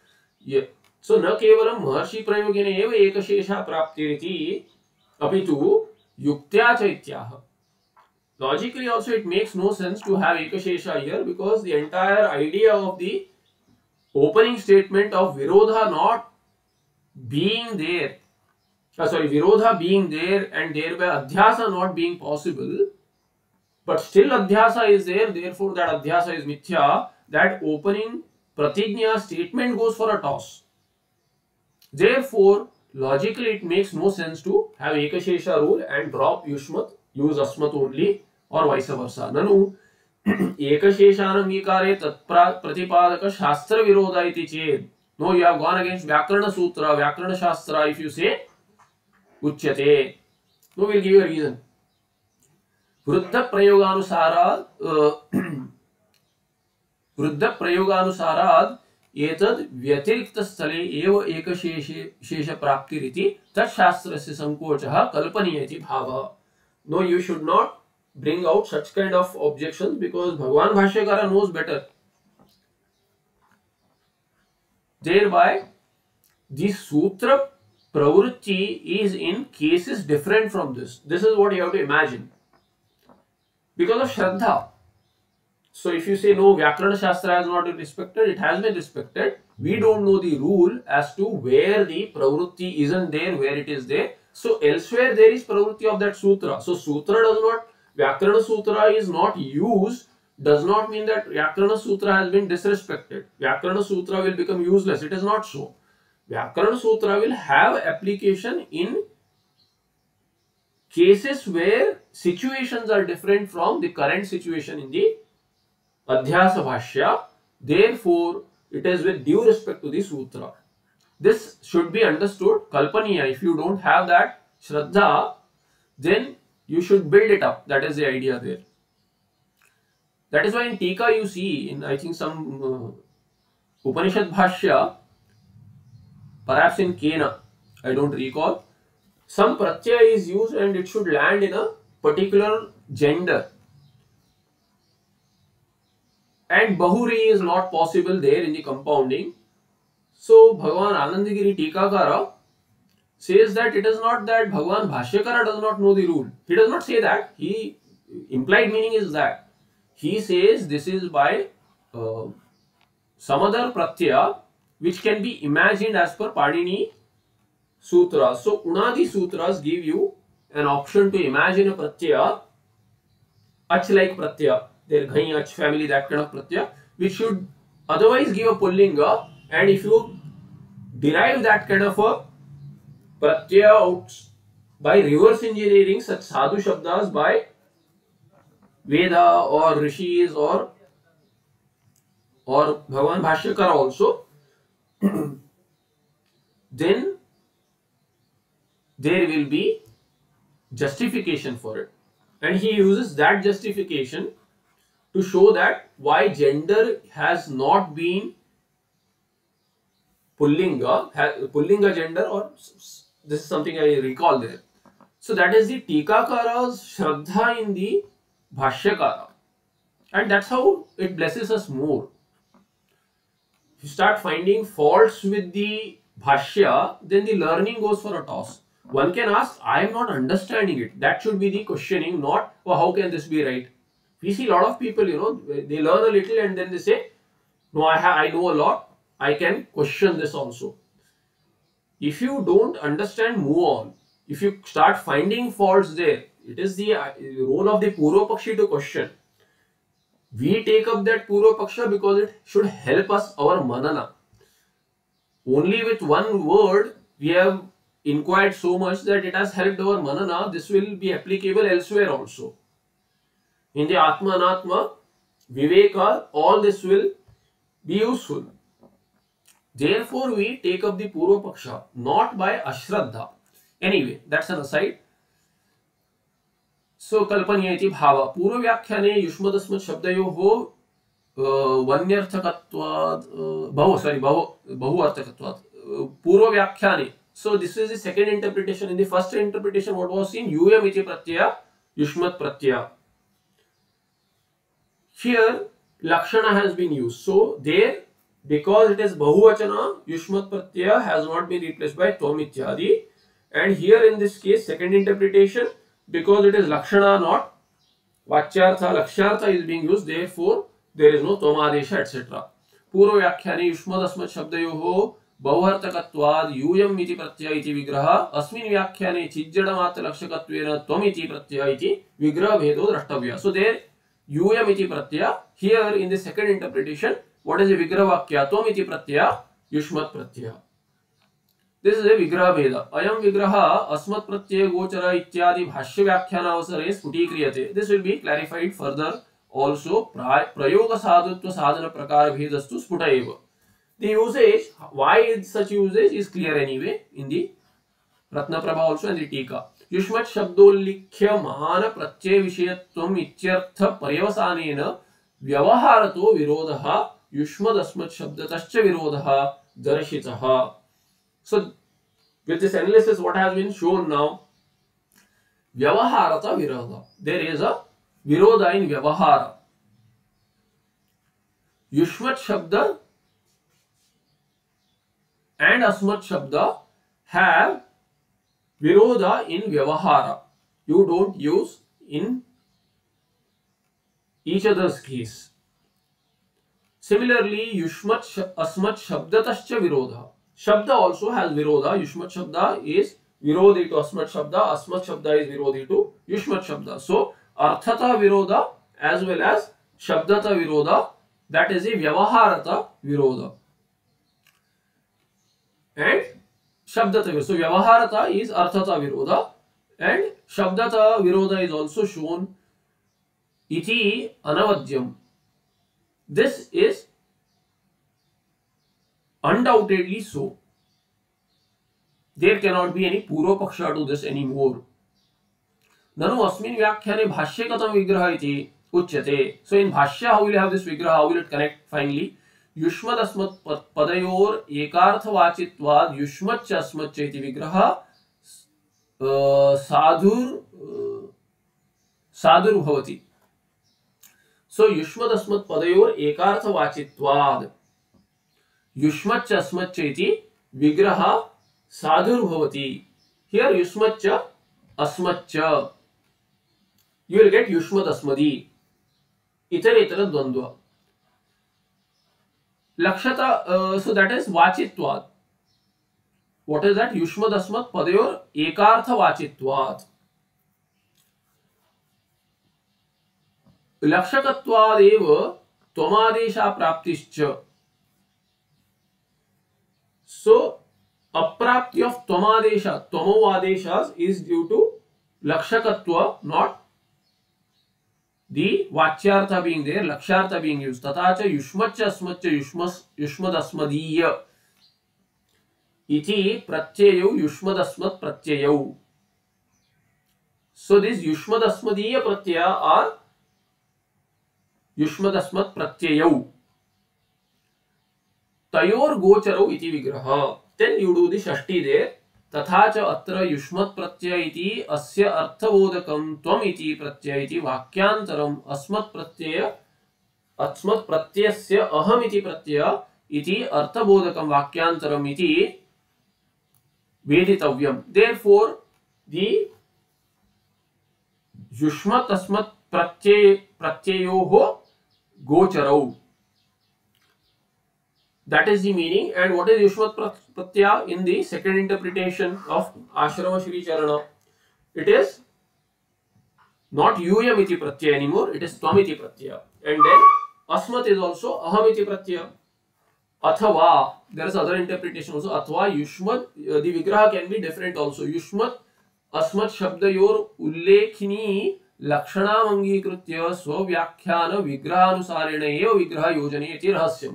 Yeah. So, न केवलं महर्षि प्रयोगेन एव एकशेषः प्राप्तिरिति अपि तु युक्त्या च इत्याह logically also it makes no sense to have ekashesha here because the entire idea of the opening statement of virodha not being there uh, sorry, Virodha being there and thereby Adhyasa not being possible, but still Adhyasa is there, therefore that Adhyasa is Mithya, that opening Pratignya statement goes for a toss. Therefore, logically it makes no sense to have Ekashesha rule and drop Yushmat, use Asmat only or vice versa. Nanu, एकशेषानंगीकारे तत्प्रतिपादक शास्त्र विरोध इति चेत् no you have gone against व्याकरण सूत्र व्याकरण शास्त्र if you say उच्यते। No will give you reason वृद्ध प्रयोगानुसार वृद्ध प्रयोगानुसाराद एतद् व्यतिरिक्त स्थले एव एकशेषे शेष प्राप्तिरिति तत्शास्त्रस्य संकोचः कल्पनीय इति भावः। No you should not bring out such of objection because because Bhagwan Bhashyakara knows better. Thereby, the Sutra pravrutti is in cases different from this. This is what you have to imagine. Because of Shraddha. So if you say no, Vyakarana Shastra has not been respected, it has been respected. We don't know the rule as to where the pravrutti isn't there, where it is there. So elsewhere there is pravrutti of that sutra. So sutra does not, Vyakarana Sutra is not used does not mean that Vyakarana Sutra has been disrespected. Vyakarana Sutra will become useless. It is not so. Vyakarana Sutra will have application in cases where situations are different from the current situation in the Adhyasa Bhashya. Therefore, it is with due respect to the Sutra. This should be understood. Kalpaniya, if you don't have that Shraddha, then you should build it up. That is the idea there. That is why in Tika you see, in I think some uh, Upanishad Bhashya, perhaps in Kena, I don't recall, some pratyaya is used and it should land in a particular gender. And Bahuri is not possible there in the compounding. So Bhagavan Anandagiri Tikakara says that it is not that Bhagavan Bhashyakara does not know the rule. He does not say that. He implied meaning is that he says this is by uh, other pratyaya which can be imagined as per Panini Sutra. So Unadi Sutras give you an option to imagine a pratyaya, ach like pratyaya, their ghai ach family, that kind of pratyaya, which should otherwise give a pullinga. And if you derive that kind of a pratyaya out by reverse engineering such sadhu shabdas by Veda or rishis or or Bhagavan Bhashyakara also, then there will be justification for it. And he uses that justification to show that why gender has not been Pullinga, Pullinga gender or this is something I recall there. So that is the Tikakara's Shraddha in the Bhashyakara. And that's how it blesses us more. If you start finding faults with the Bhashya, then the learning goes for a toss. One can ask, I am not understanding it. That should be the questioning, not, oh, how can this be right? We see a lot of people, you know, they learn a little and then they say, no, I, have, I know a lot. I can question this also. If you don't understand, move on. If you start finding faults there, it is the uh, role of the Purva Pakshi to question. We take up that Purva Paksha because it should help us our manana. Only with one word we have inquired so much that it has helped our manana. This will be applicable elsewhere also. In the Atma Anatma, Viveka, all this will be useful. Therefore, we take up the Purva Paksha, not by Ashraddha. Anyway, that's an aside. स्वकल्पनीय भाव पूर्व व्याख्या युष्म शब्द वन्यर्थक बहु sorry बहु बहुअर्थक पूर्व व्याख्या so this is second interpretation in the first interpretation what was seen um इति प्रत्यय युष्म प्रत्यय। हियर लक्षण has been use so there because it is बहुवचन युष्म प्रत्यय has not been replace by त्वम इत्यादि and here in this case second interpretation because it is lakshana, not vachyartha. Lakshyartha is being used, therefore, there is no tomadesha etc पूर्व व्याख्याने युष्मदस्मत् शब्दयोः इति प्रत्यय इति विग्रह अस्मिन् प्रत्यय इति विग्रह भेदो द्रष्टव्य सो देयर यूयम् प्रत्यय here in the second interpretation what is the विग्रह वाक्य त्वम् इति प्रत्यय युष्मत् प्रत्यय दिस इज़ ए विग्रह भेद अयम विग्रह अस्मत् प्रत्यय गोचर इत्यादि भाष्य व्याख्यान अवसरे स्फुटीक्रियते this will be clarified further also प्रयोग साधुत्व साधन प्रकार भेदस्तु स्फुट एव the usage why such usage is clear anyway in the रत्न प्रभा आल्सो एंड द टीका युष्मत् शब्दोल्लिख्य महान प्रत्यय विषयत्वम इत्यर्थ पर्यवसानेन व्यवहारतो विरोधः युष्मदस्मत् शब्दतश्च विरोधः दर्शितः So with this analysis, what has been shown now? Vyavaharata virodha. There is a virodha in vyavahara. Yushvat Shabda and Asmat Shabda have virodha in vyavahara. You don't use in each other's case. Similarly, Yushmat Asmat Shabdatascha virodha. Shabda also has virodha yushmat shabda is virodhi to asmat shabda asmat shabda is virodhi to yushmat shabda so arthata virodha as well as shabdata virodha that is a vyavaharata virodha. And shabdata virodha. So vyavaharata is arthata virodha and shabdata virodha is also shown iti anavadyam. This is undoubtedly so. There cannot be any purva paksha to this anymore. ननु अस्मिन् व्याख्याने भाष्ये कथं विग्रह इति उच्यते so in भाष्य how will have this विग्रह how will it connect finally युष्मदस्मत् पदयोर एकार्थवाचित्वाद युष्मच्च अस्मच्च इति विग्रह साधुर साधुर भवति सो युष्मदस्मत् पदयोर एकार्थवाचित्वाद युष्मच्च अस्मच्च इति विग्रह साधुर भवति हियर युष्मच्च, अस्मच्च। You will get asmadi इतर इतर द्वंद्व लक्षता सो दैट इज़ वाचित्वाद व्हाट इज़ दैट युष्मद अस्मत् पदयोर एकार्थ वाचित्वाद लक्षकत्वादेव त्वमादेशा प्राप्तिश्च। अप्राप्ति ऑफ़ त्वमादेश त्वमो आदेश is due to लक्षकत्व not the vachyartha being there, lakshartha being used. Tata cha yushmacha asmacha yushmas yushmadasmadiya. Iti pratyayau yushmad asmat pratyayau. So this yushmadasmadiya pratyaya are अस्मत् प्रत्ययौ तयोर गोचरौ इति विग्रह। देन यू षष्ठी देयर तथा च अत्र युष्मत् प्रत्यय इति, अस्य अर्थबोधकं त्वम् इति प्रत्यय इति वाक्यान्तरम् अस्मत् प्रत्यय, अस्मत् प्रत्ययस्य अहम् इति प्रत्यय इति अर्थबोधकं वाक्यान्तरम् इति वेदितव्यम्। देयरफॉर दि युष्मत्, अस्मत् प्रत्यय, प्रत्ययोः गोचरौ। That is the meaning. And what is Yushmat Pratyaya in the second interpretation of Ashrama Shri Charana? It is not Yuyamiti Pratyaya anymore, it is Twamiti Pratyaya. And then Asmat is also Ahamiti Pratyaya. Athava, there is other interpretation also. Athva Yushmat, uh, the Vigraha can be different also. Yushmat अस्मत् शब्दयोर उल्लेखिनी लक्षणामंगीकृत्य स्वव्याख्यान विग्रहानुसारेण एव विग्रह योजने रहस्यम्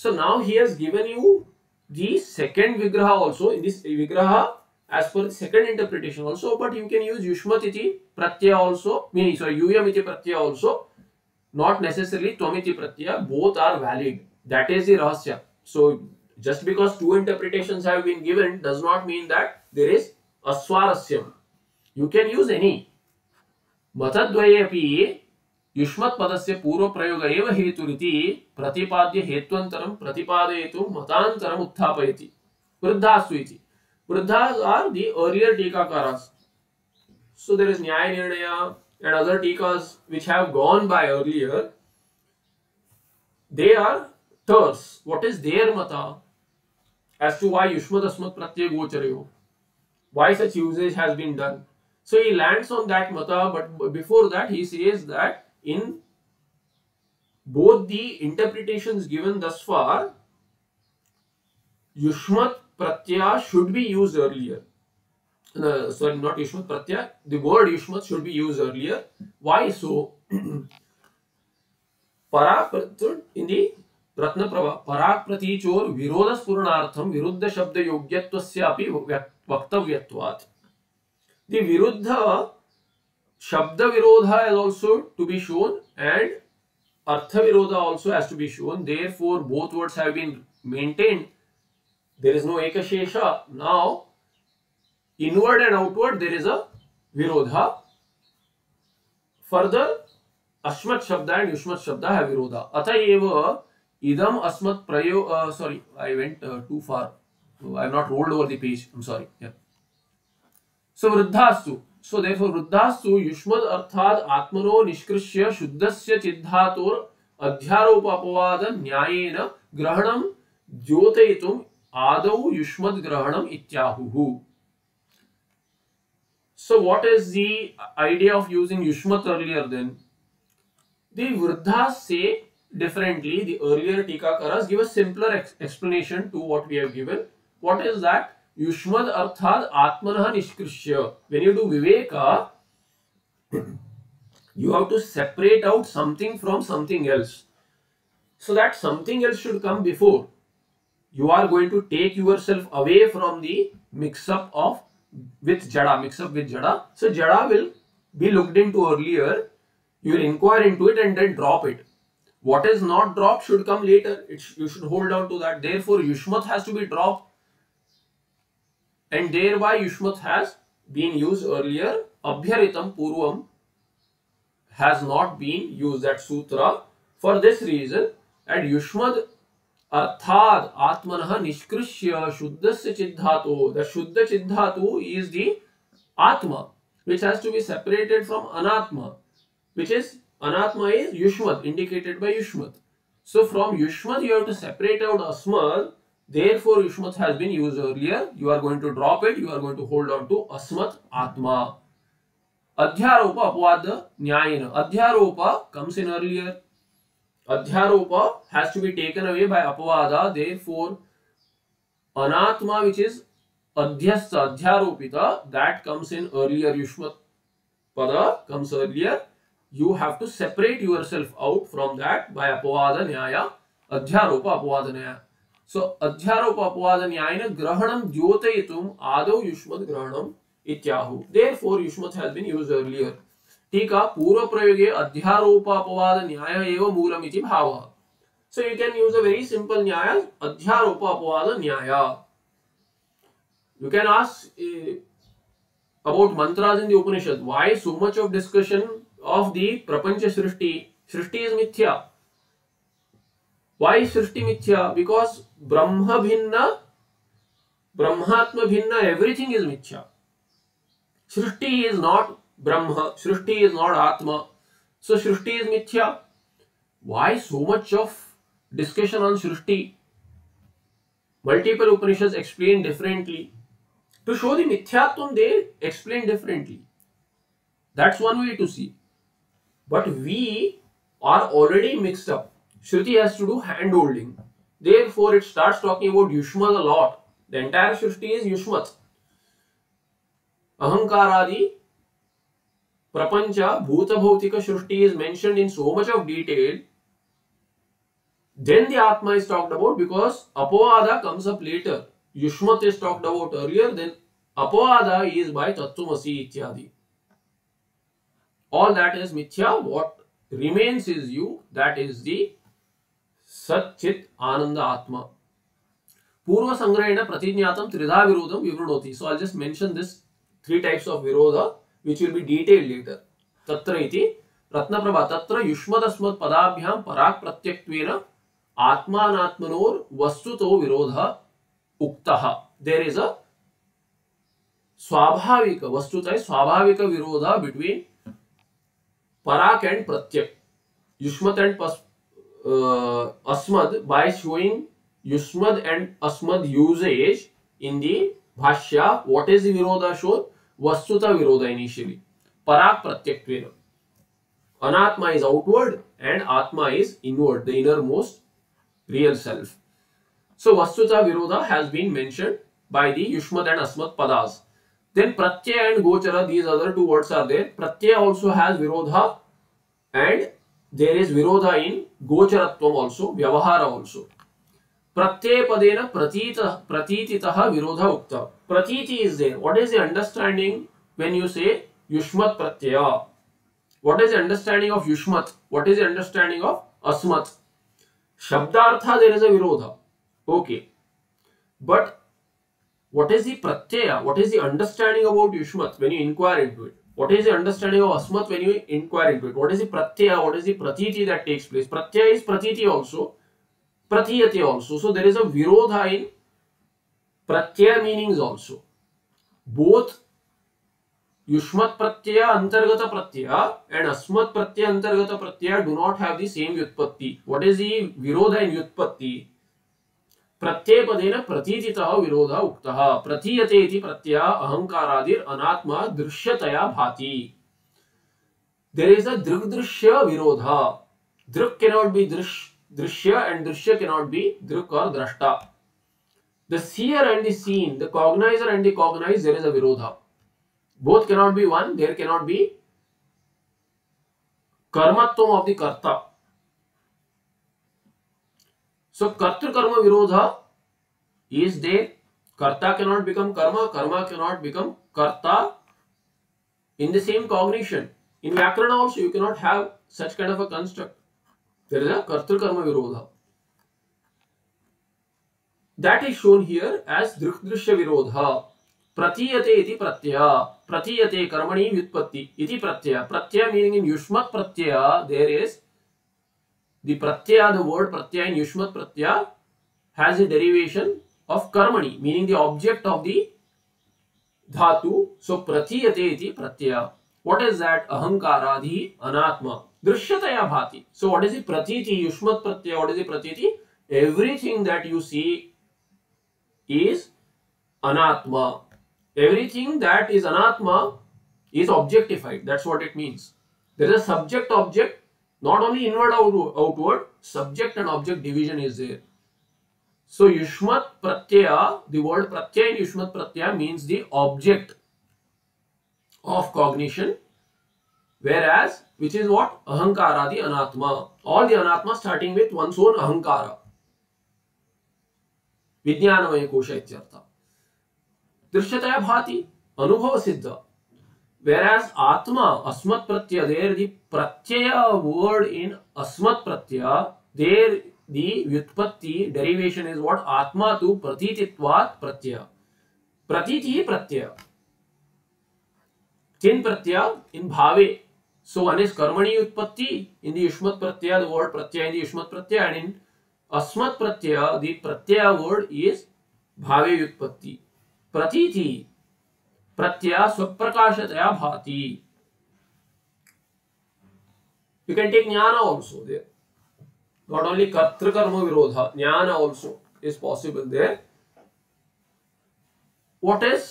So now he has given you the second Vigraha also in this Vigraha as per the second interpretation also, but you can use Yushmatiti Pratyaya also, meaning sorry, Yuyamiti Pratyaya also, not necessarily Twamiti Pratyaya, both are valid. That is the Rahasya. So just because two interpretations have been given does not mean that there is Aswarasyam. You can use any. Matadvaye api युष्मत्पद से पूर्व प्रयोग एव हेतु प्रतिपाद्य हेत्वंतर प्रतिपादय मतांतर उत्थापयति। वृद्धास्तु वृद्धास are the earlier टीकाकार सो देर इज़ न्याय निर्णय and other टीकास which have gone by earlier they are टर्स what is there मता एज टू व्हाई युष्मत अस्मत प्रत्यय गोचर why such usage has been done so he lands on that मता but before that he says that in both the interpretations given thus far, Yushmat Pratyaya should be used earlier. Uh, sorry, not Yushmat Pratyaya. The word Yushmat should be used earlier. Why so? Para in the Prabha, Parak Pratichor Viroda Spurnaartham Viruddha Shabda Yogyatwasya Vaktavyatvat. The Viruddha शब्द विरोध as also to be shown and अर्थ विरोध also as to be shown there for both words there is no एक now inward and outward there is a विरोधा further अस्मत् शब्द and युष्मत् शब्द है विरोधा अतएव इदम अस्मत् प्रयोग sorry I went too far I not rolled over the page sorry so वृद्धास्तु so therefore वृद्धास्तु युष्मद् अर्थात आत्मनो निष्कृष्य शुद्धस्य चिद्धातुर अध्यारोप अपवाद न्यायेन ग्रहणम ज्योतयितुम आदौ युष्मद् ग्रहणम इत्याहुः so what is the idea of using युष्मत् earlier then say differently the earlier टीकाकरस give simpler explanation to what we have given what is that Yushmad arthad atmanah nishkrishya. When you do viveka, you have to separate out something from something else. So that something else should come before. You are going to take yourself away from the mix-up of with Jada, mix-up with Jada. So Jada will be looked into earlier. You inquire into it and then drop it. What is not dropped should come later. You should hold on to that. Therefore, Yushmat has to be dropped and thereby Yushmat has been used earlier. Abhyaritam Purvam has not been used that sutra for this reason and Yushmad Arthad Atmanah Nishkrishya Shuddhasya Chiddhatu. The Shuddha Chiddhatu is the Atma which has to be separated from Anatma which is Anatma is Yushmad indicated by Yushmad. So from Yushmad you have to separate out Asmad Therefore, Yushmat has been used earlier. You are going to drop it. You are going to hold on to Asmat Atma. Adhyaropa Apvada Nyayana. Adhyaropa comes in earlier. Adhyaropa has to be taken away by Apavada. Therefore, Anatma which is Adhyasta, Adhyaropita, that comes in earlier. Yushmat Pada comes earlier. You have to separate yourself out from that by Apavada Nyaya. Adhyaropa Apavada Nyaya. सो अध्यारोप अपवाद न्याय ग्रहणम द्योतयितुम आदौ युष्मत ग्रहणम इत्याहु हैज़ बीन यूज्ड अर्लियर टीका पूर्व प्रयोगे अध्यारोप अपवाद न्याय मूलम भावः so you can use a very simple न्याय अध्यारोप अपवाद न्याय you can ask about mantras in the upanishad. So much of discussion of the prapancha srishti? Srishti is mithya. Why सृष्टि मिथ्या बिकॉज़ ब्रह्म भिन्न ब्रह्मात्म भिन्न एवरीथिंग इज़ मिथ्या सृष्टि is not Brahma Srishti is not आत्मा so सृष्टि इज़ मिथ्या why so much of discussion on Srishti multiple Upanishad explain differently to show दिथ्यात्व they explain differently that's one way to see but we are already mix up Shruti has to do hand holding. Therefore, it starts talking about Yushmat a lot. The entire Shruti is Yushmat. Ahankaradi, Prapancha, Bhuta Bhautika Shruti is mentioned in so much of detail. Then the Atma is talked about because Apovada comes up later. Yushmat is talked about earlier, then Apovada is by Tattvamasi Ityadi. All that is Mithya. What remains is you. That is the सचित आनंद आत्मा। पूर्व संग्रहेण प्रतिज्ञातम त्रिधा विरोधम विवृणोति। So I just mention this three types of विरोध which will be detailed later तत्र इति रत्नप्रभा, तत्र युष्मदस्मत् पदाभ्याम पराग प्रत्यक्त्वेन आत्मानात्मनोर वस्तुतो विरोध उक्तः। देयर इज़ अ स्वाभाविक, वस्तुतः स्वाभाविक विरोध between पराक and प्रत्यक। युष्मत and uh, asmad by showing yusmad and asmad usage in the bhashya. What is the virodha shown? Vastuta virodha initially. Parak pratyaktvena. Anatma is outward and Atma is inward, the innermost real self. So Vastuta Virodha has been mentioned by the Yushmat and Asmat Padas. Then Pratyaya and Gochara, these other two words are there. Pratyaya also has Virodha and there is virodha in gocharatvam also vyavahara also pratyay padena pratita pratititah virodha ukta pratiti is there what is the understanding when you say yushmat pratyaya what is the understanding of yushmat what is the understanding of asmat shabdartha there is a virodha okay but what is the pratyaya what is the understanding about yushmat when you inquire into it what is the understanding of asmat when you inquire into it what is the pratyaya what is the pratiti that takes place pratyaya is pratiti also pratiyate also so there is a virodha in pratyaya meanings also both युष्मत प्रत्यय अंतर्गत प्रत्यय and अस्मत् प्रत्यय अंतर्गत प्रत्यय do not have the same व्युत्पत्ति what is the विरोध in व्युत्पत्ति प्रत्यय पदेन प्रतीतितः विरोध उक्तः प्रतीयते इति प्रत्यय अहंकारादिर अनात्मा दृश्यतया भाति देयर इज़ अ दृग्दृश्य विरोध दृक् कैनॉट बी दृश्य एंड दृश्य कैनॉट बी दृक् और द्रष्टा the seer and the seen the cognizer and the cognized there is a virodha both cannot be one there cannot be karmatvam of the karta so kartru karma virodha is there karta cannot become karma karma cannot become karta in the same cognition in vyakarana also you cannot have such kind of a construct there is a kartru karma virodha that is shown here as दृक्दृश्य विरोध प्रतीयते इति प्रत्यय प्रतीयते कर्मणि व्युत्पत्ति इति प्रत्यय प्रत्यय meaning in युष्मत् Pratyaya there is the pratyaya the word pratyaya in yushmat pratyaya has a derivation of karmani meaning the object of the dhatu. So pratiyate iti pratyaya. What is that? Ahankaradhi anatma. Drishyataya bhati. So what is the pratiti yushmat pratyaya what is the pratiti everything that you see is anatma. Everything that is anatma is objectified. That's what it means. There is a subject object, not only inward outward, subject and object division is there. So Yushmat Pratyaya, the word Pratyaya in Yushmat Pratyaya means the object of cognition, whereas which is what? Ahankara, the Anatma. All the Anatma starting with one's own Ahankara. विज्ञानमय कोश इत्यर्थ दृश्यतया भाति अनुभव सिद्ध whereas atma asmat pratyaya there the pratyaya word in asmat pratyaya there the vyutpatti derivation is what atma tu pratititvat pratyaya pratiti pratyaya kin pratyaya in bhave so one is karmani utpatti in the yushmat pratyaya the word pratyaya in the yushmat pratyaya and in अस्मत् प्रत्यय the Pratyaya word is भावे व्युत्पत्ति प्रतीति प्रत्यय स्वप्रकाशतया भाति you can take jnana also there not only kartru karma virodha jnana also is possible there what is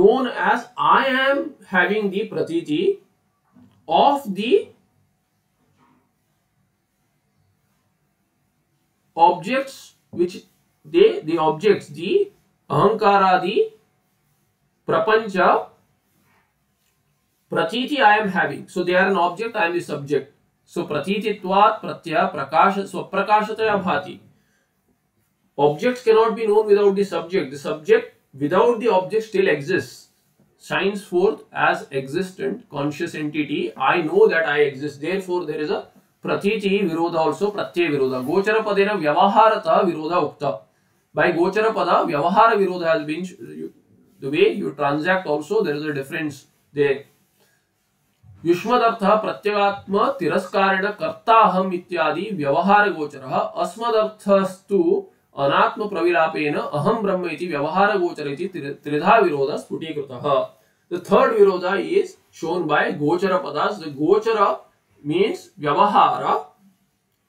known as i am having the pratiti of the objects which they the objects the ahankara the prapancha pratiti i am having so they are an object i am the subject so pratititvat pratyaya prakash swaprakashataya bhati objects cannot be known without the subject the subject without the object still exists shines forth as existent conscious entity i know that i exist therefore there is a प्रतीति विरोध also प्रत्यय विरोध गोचर पदेन व्यवहारतः विरोध उक्त by gochara pada vyavahara virodha has been the way you transact also, there is a difference there. युष्मदर्थः प्रत्यगात्म तिरस्कारेण कर्ताहम् इत्यादि व्यवहारगोचरः अस्मदर्थस्तु अनात्म प्रविलापेन अहम् ब्रह्म इति व्यवहारगोचर इति त्रिधा विरोधः स्फुटीकृतः द थर्ड विरोध इज़ शोन बाय गोचर पदास द गोचर मींस व्यवहार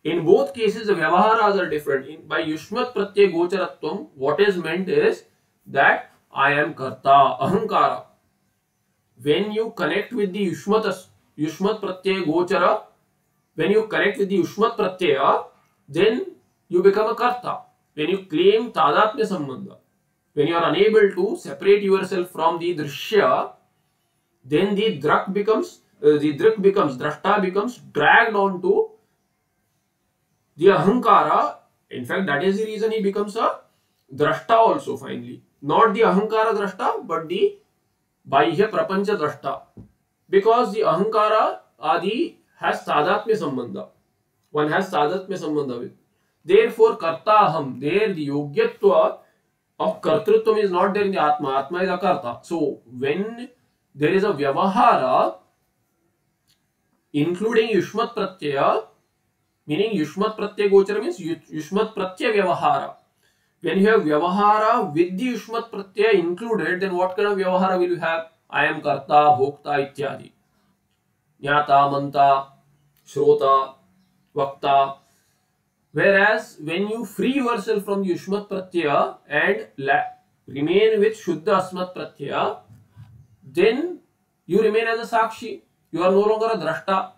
इन बोथ केसेस द व्यवहार आर डिफरेंट बाय युष्मत् प्रत्यय गोचरत्वम what is meant is that I am Karta, Ahankara. When you connect with the Yushmat, Yushmat Pratyay Gochara, when you connect with the Yushmat Pratyaya, then you become a Karta. When you claim Tadatmya Sambandha, when you are unable to separate yourself from the Drishya, then the Drak becomes uh, the drik becomes, drashta becomes dragged onto the ahankara. In fact, that is the reason he becomes a drashta also finally. Not the ahankara drashta, but the bahya prapancha drashta. Because the ahankara adi has tadatmya sambandha. one has tadatmya sambandha with. Therefore, karta aham, there the yogyatva of kartrutvam is not there in the atma. Atma is akarta. So, when there is a vyavahara, including yushmat pratyaya, meaning yushmat pratyaya gochara means yushmat pratyaya vyavahara. When you have vyavahara with the yushmat pratyaya included, then what kind of vyavahara will you have? I am karta, bhokta, ityadi. Jnata, manta, shrota, vakta. Whereas when you free yourself from yushmat pratyaya and remain with shuddha asmat pratyaya, then you remain as a sakshi. You are no longer a drashta.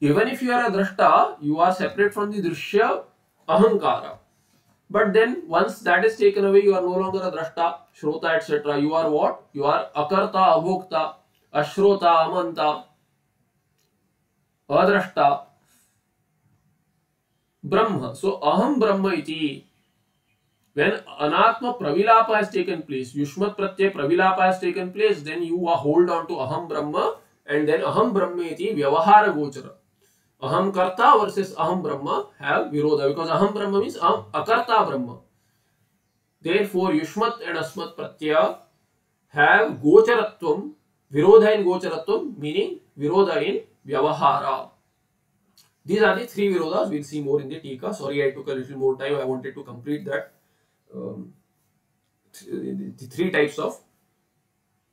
Even if you are a drashta, you are separate from the drishya ahankara. But then once that is taken away, you are no longer a drashta, shrota, etc. You are what? You are akarta, abhokta, ashrota, amanta, adrashta, brahma. So aham brahma iti. When anatma pravilapa has taken place, yushmat pratyay pravilapa has taken place, then you are hold on to aham brahma and then aham brahma iti vyavahara gochara. Karta versus aham brahma have virodha because aham brahma means aham akarta brahma therefore yushmat and asmat pratyaya have gocharatvam virodha in gocharatvam meaning virodha in vyavahara these are the three virodhas we'll see more in the tika sorry i took a little more time i wanted to complete that um, the three types of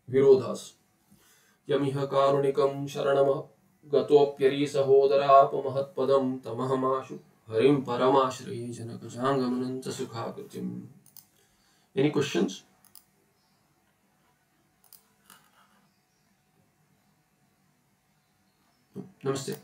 virodhas yamiha karunikam sharanam गतोऽप्यरी सहोदरापमहत्पदं तमहमाशु हरिं परमाश्रये जनकजाङ्गमनन्त सुखाकृतिम् any questions Namaste.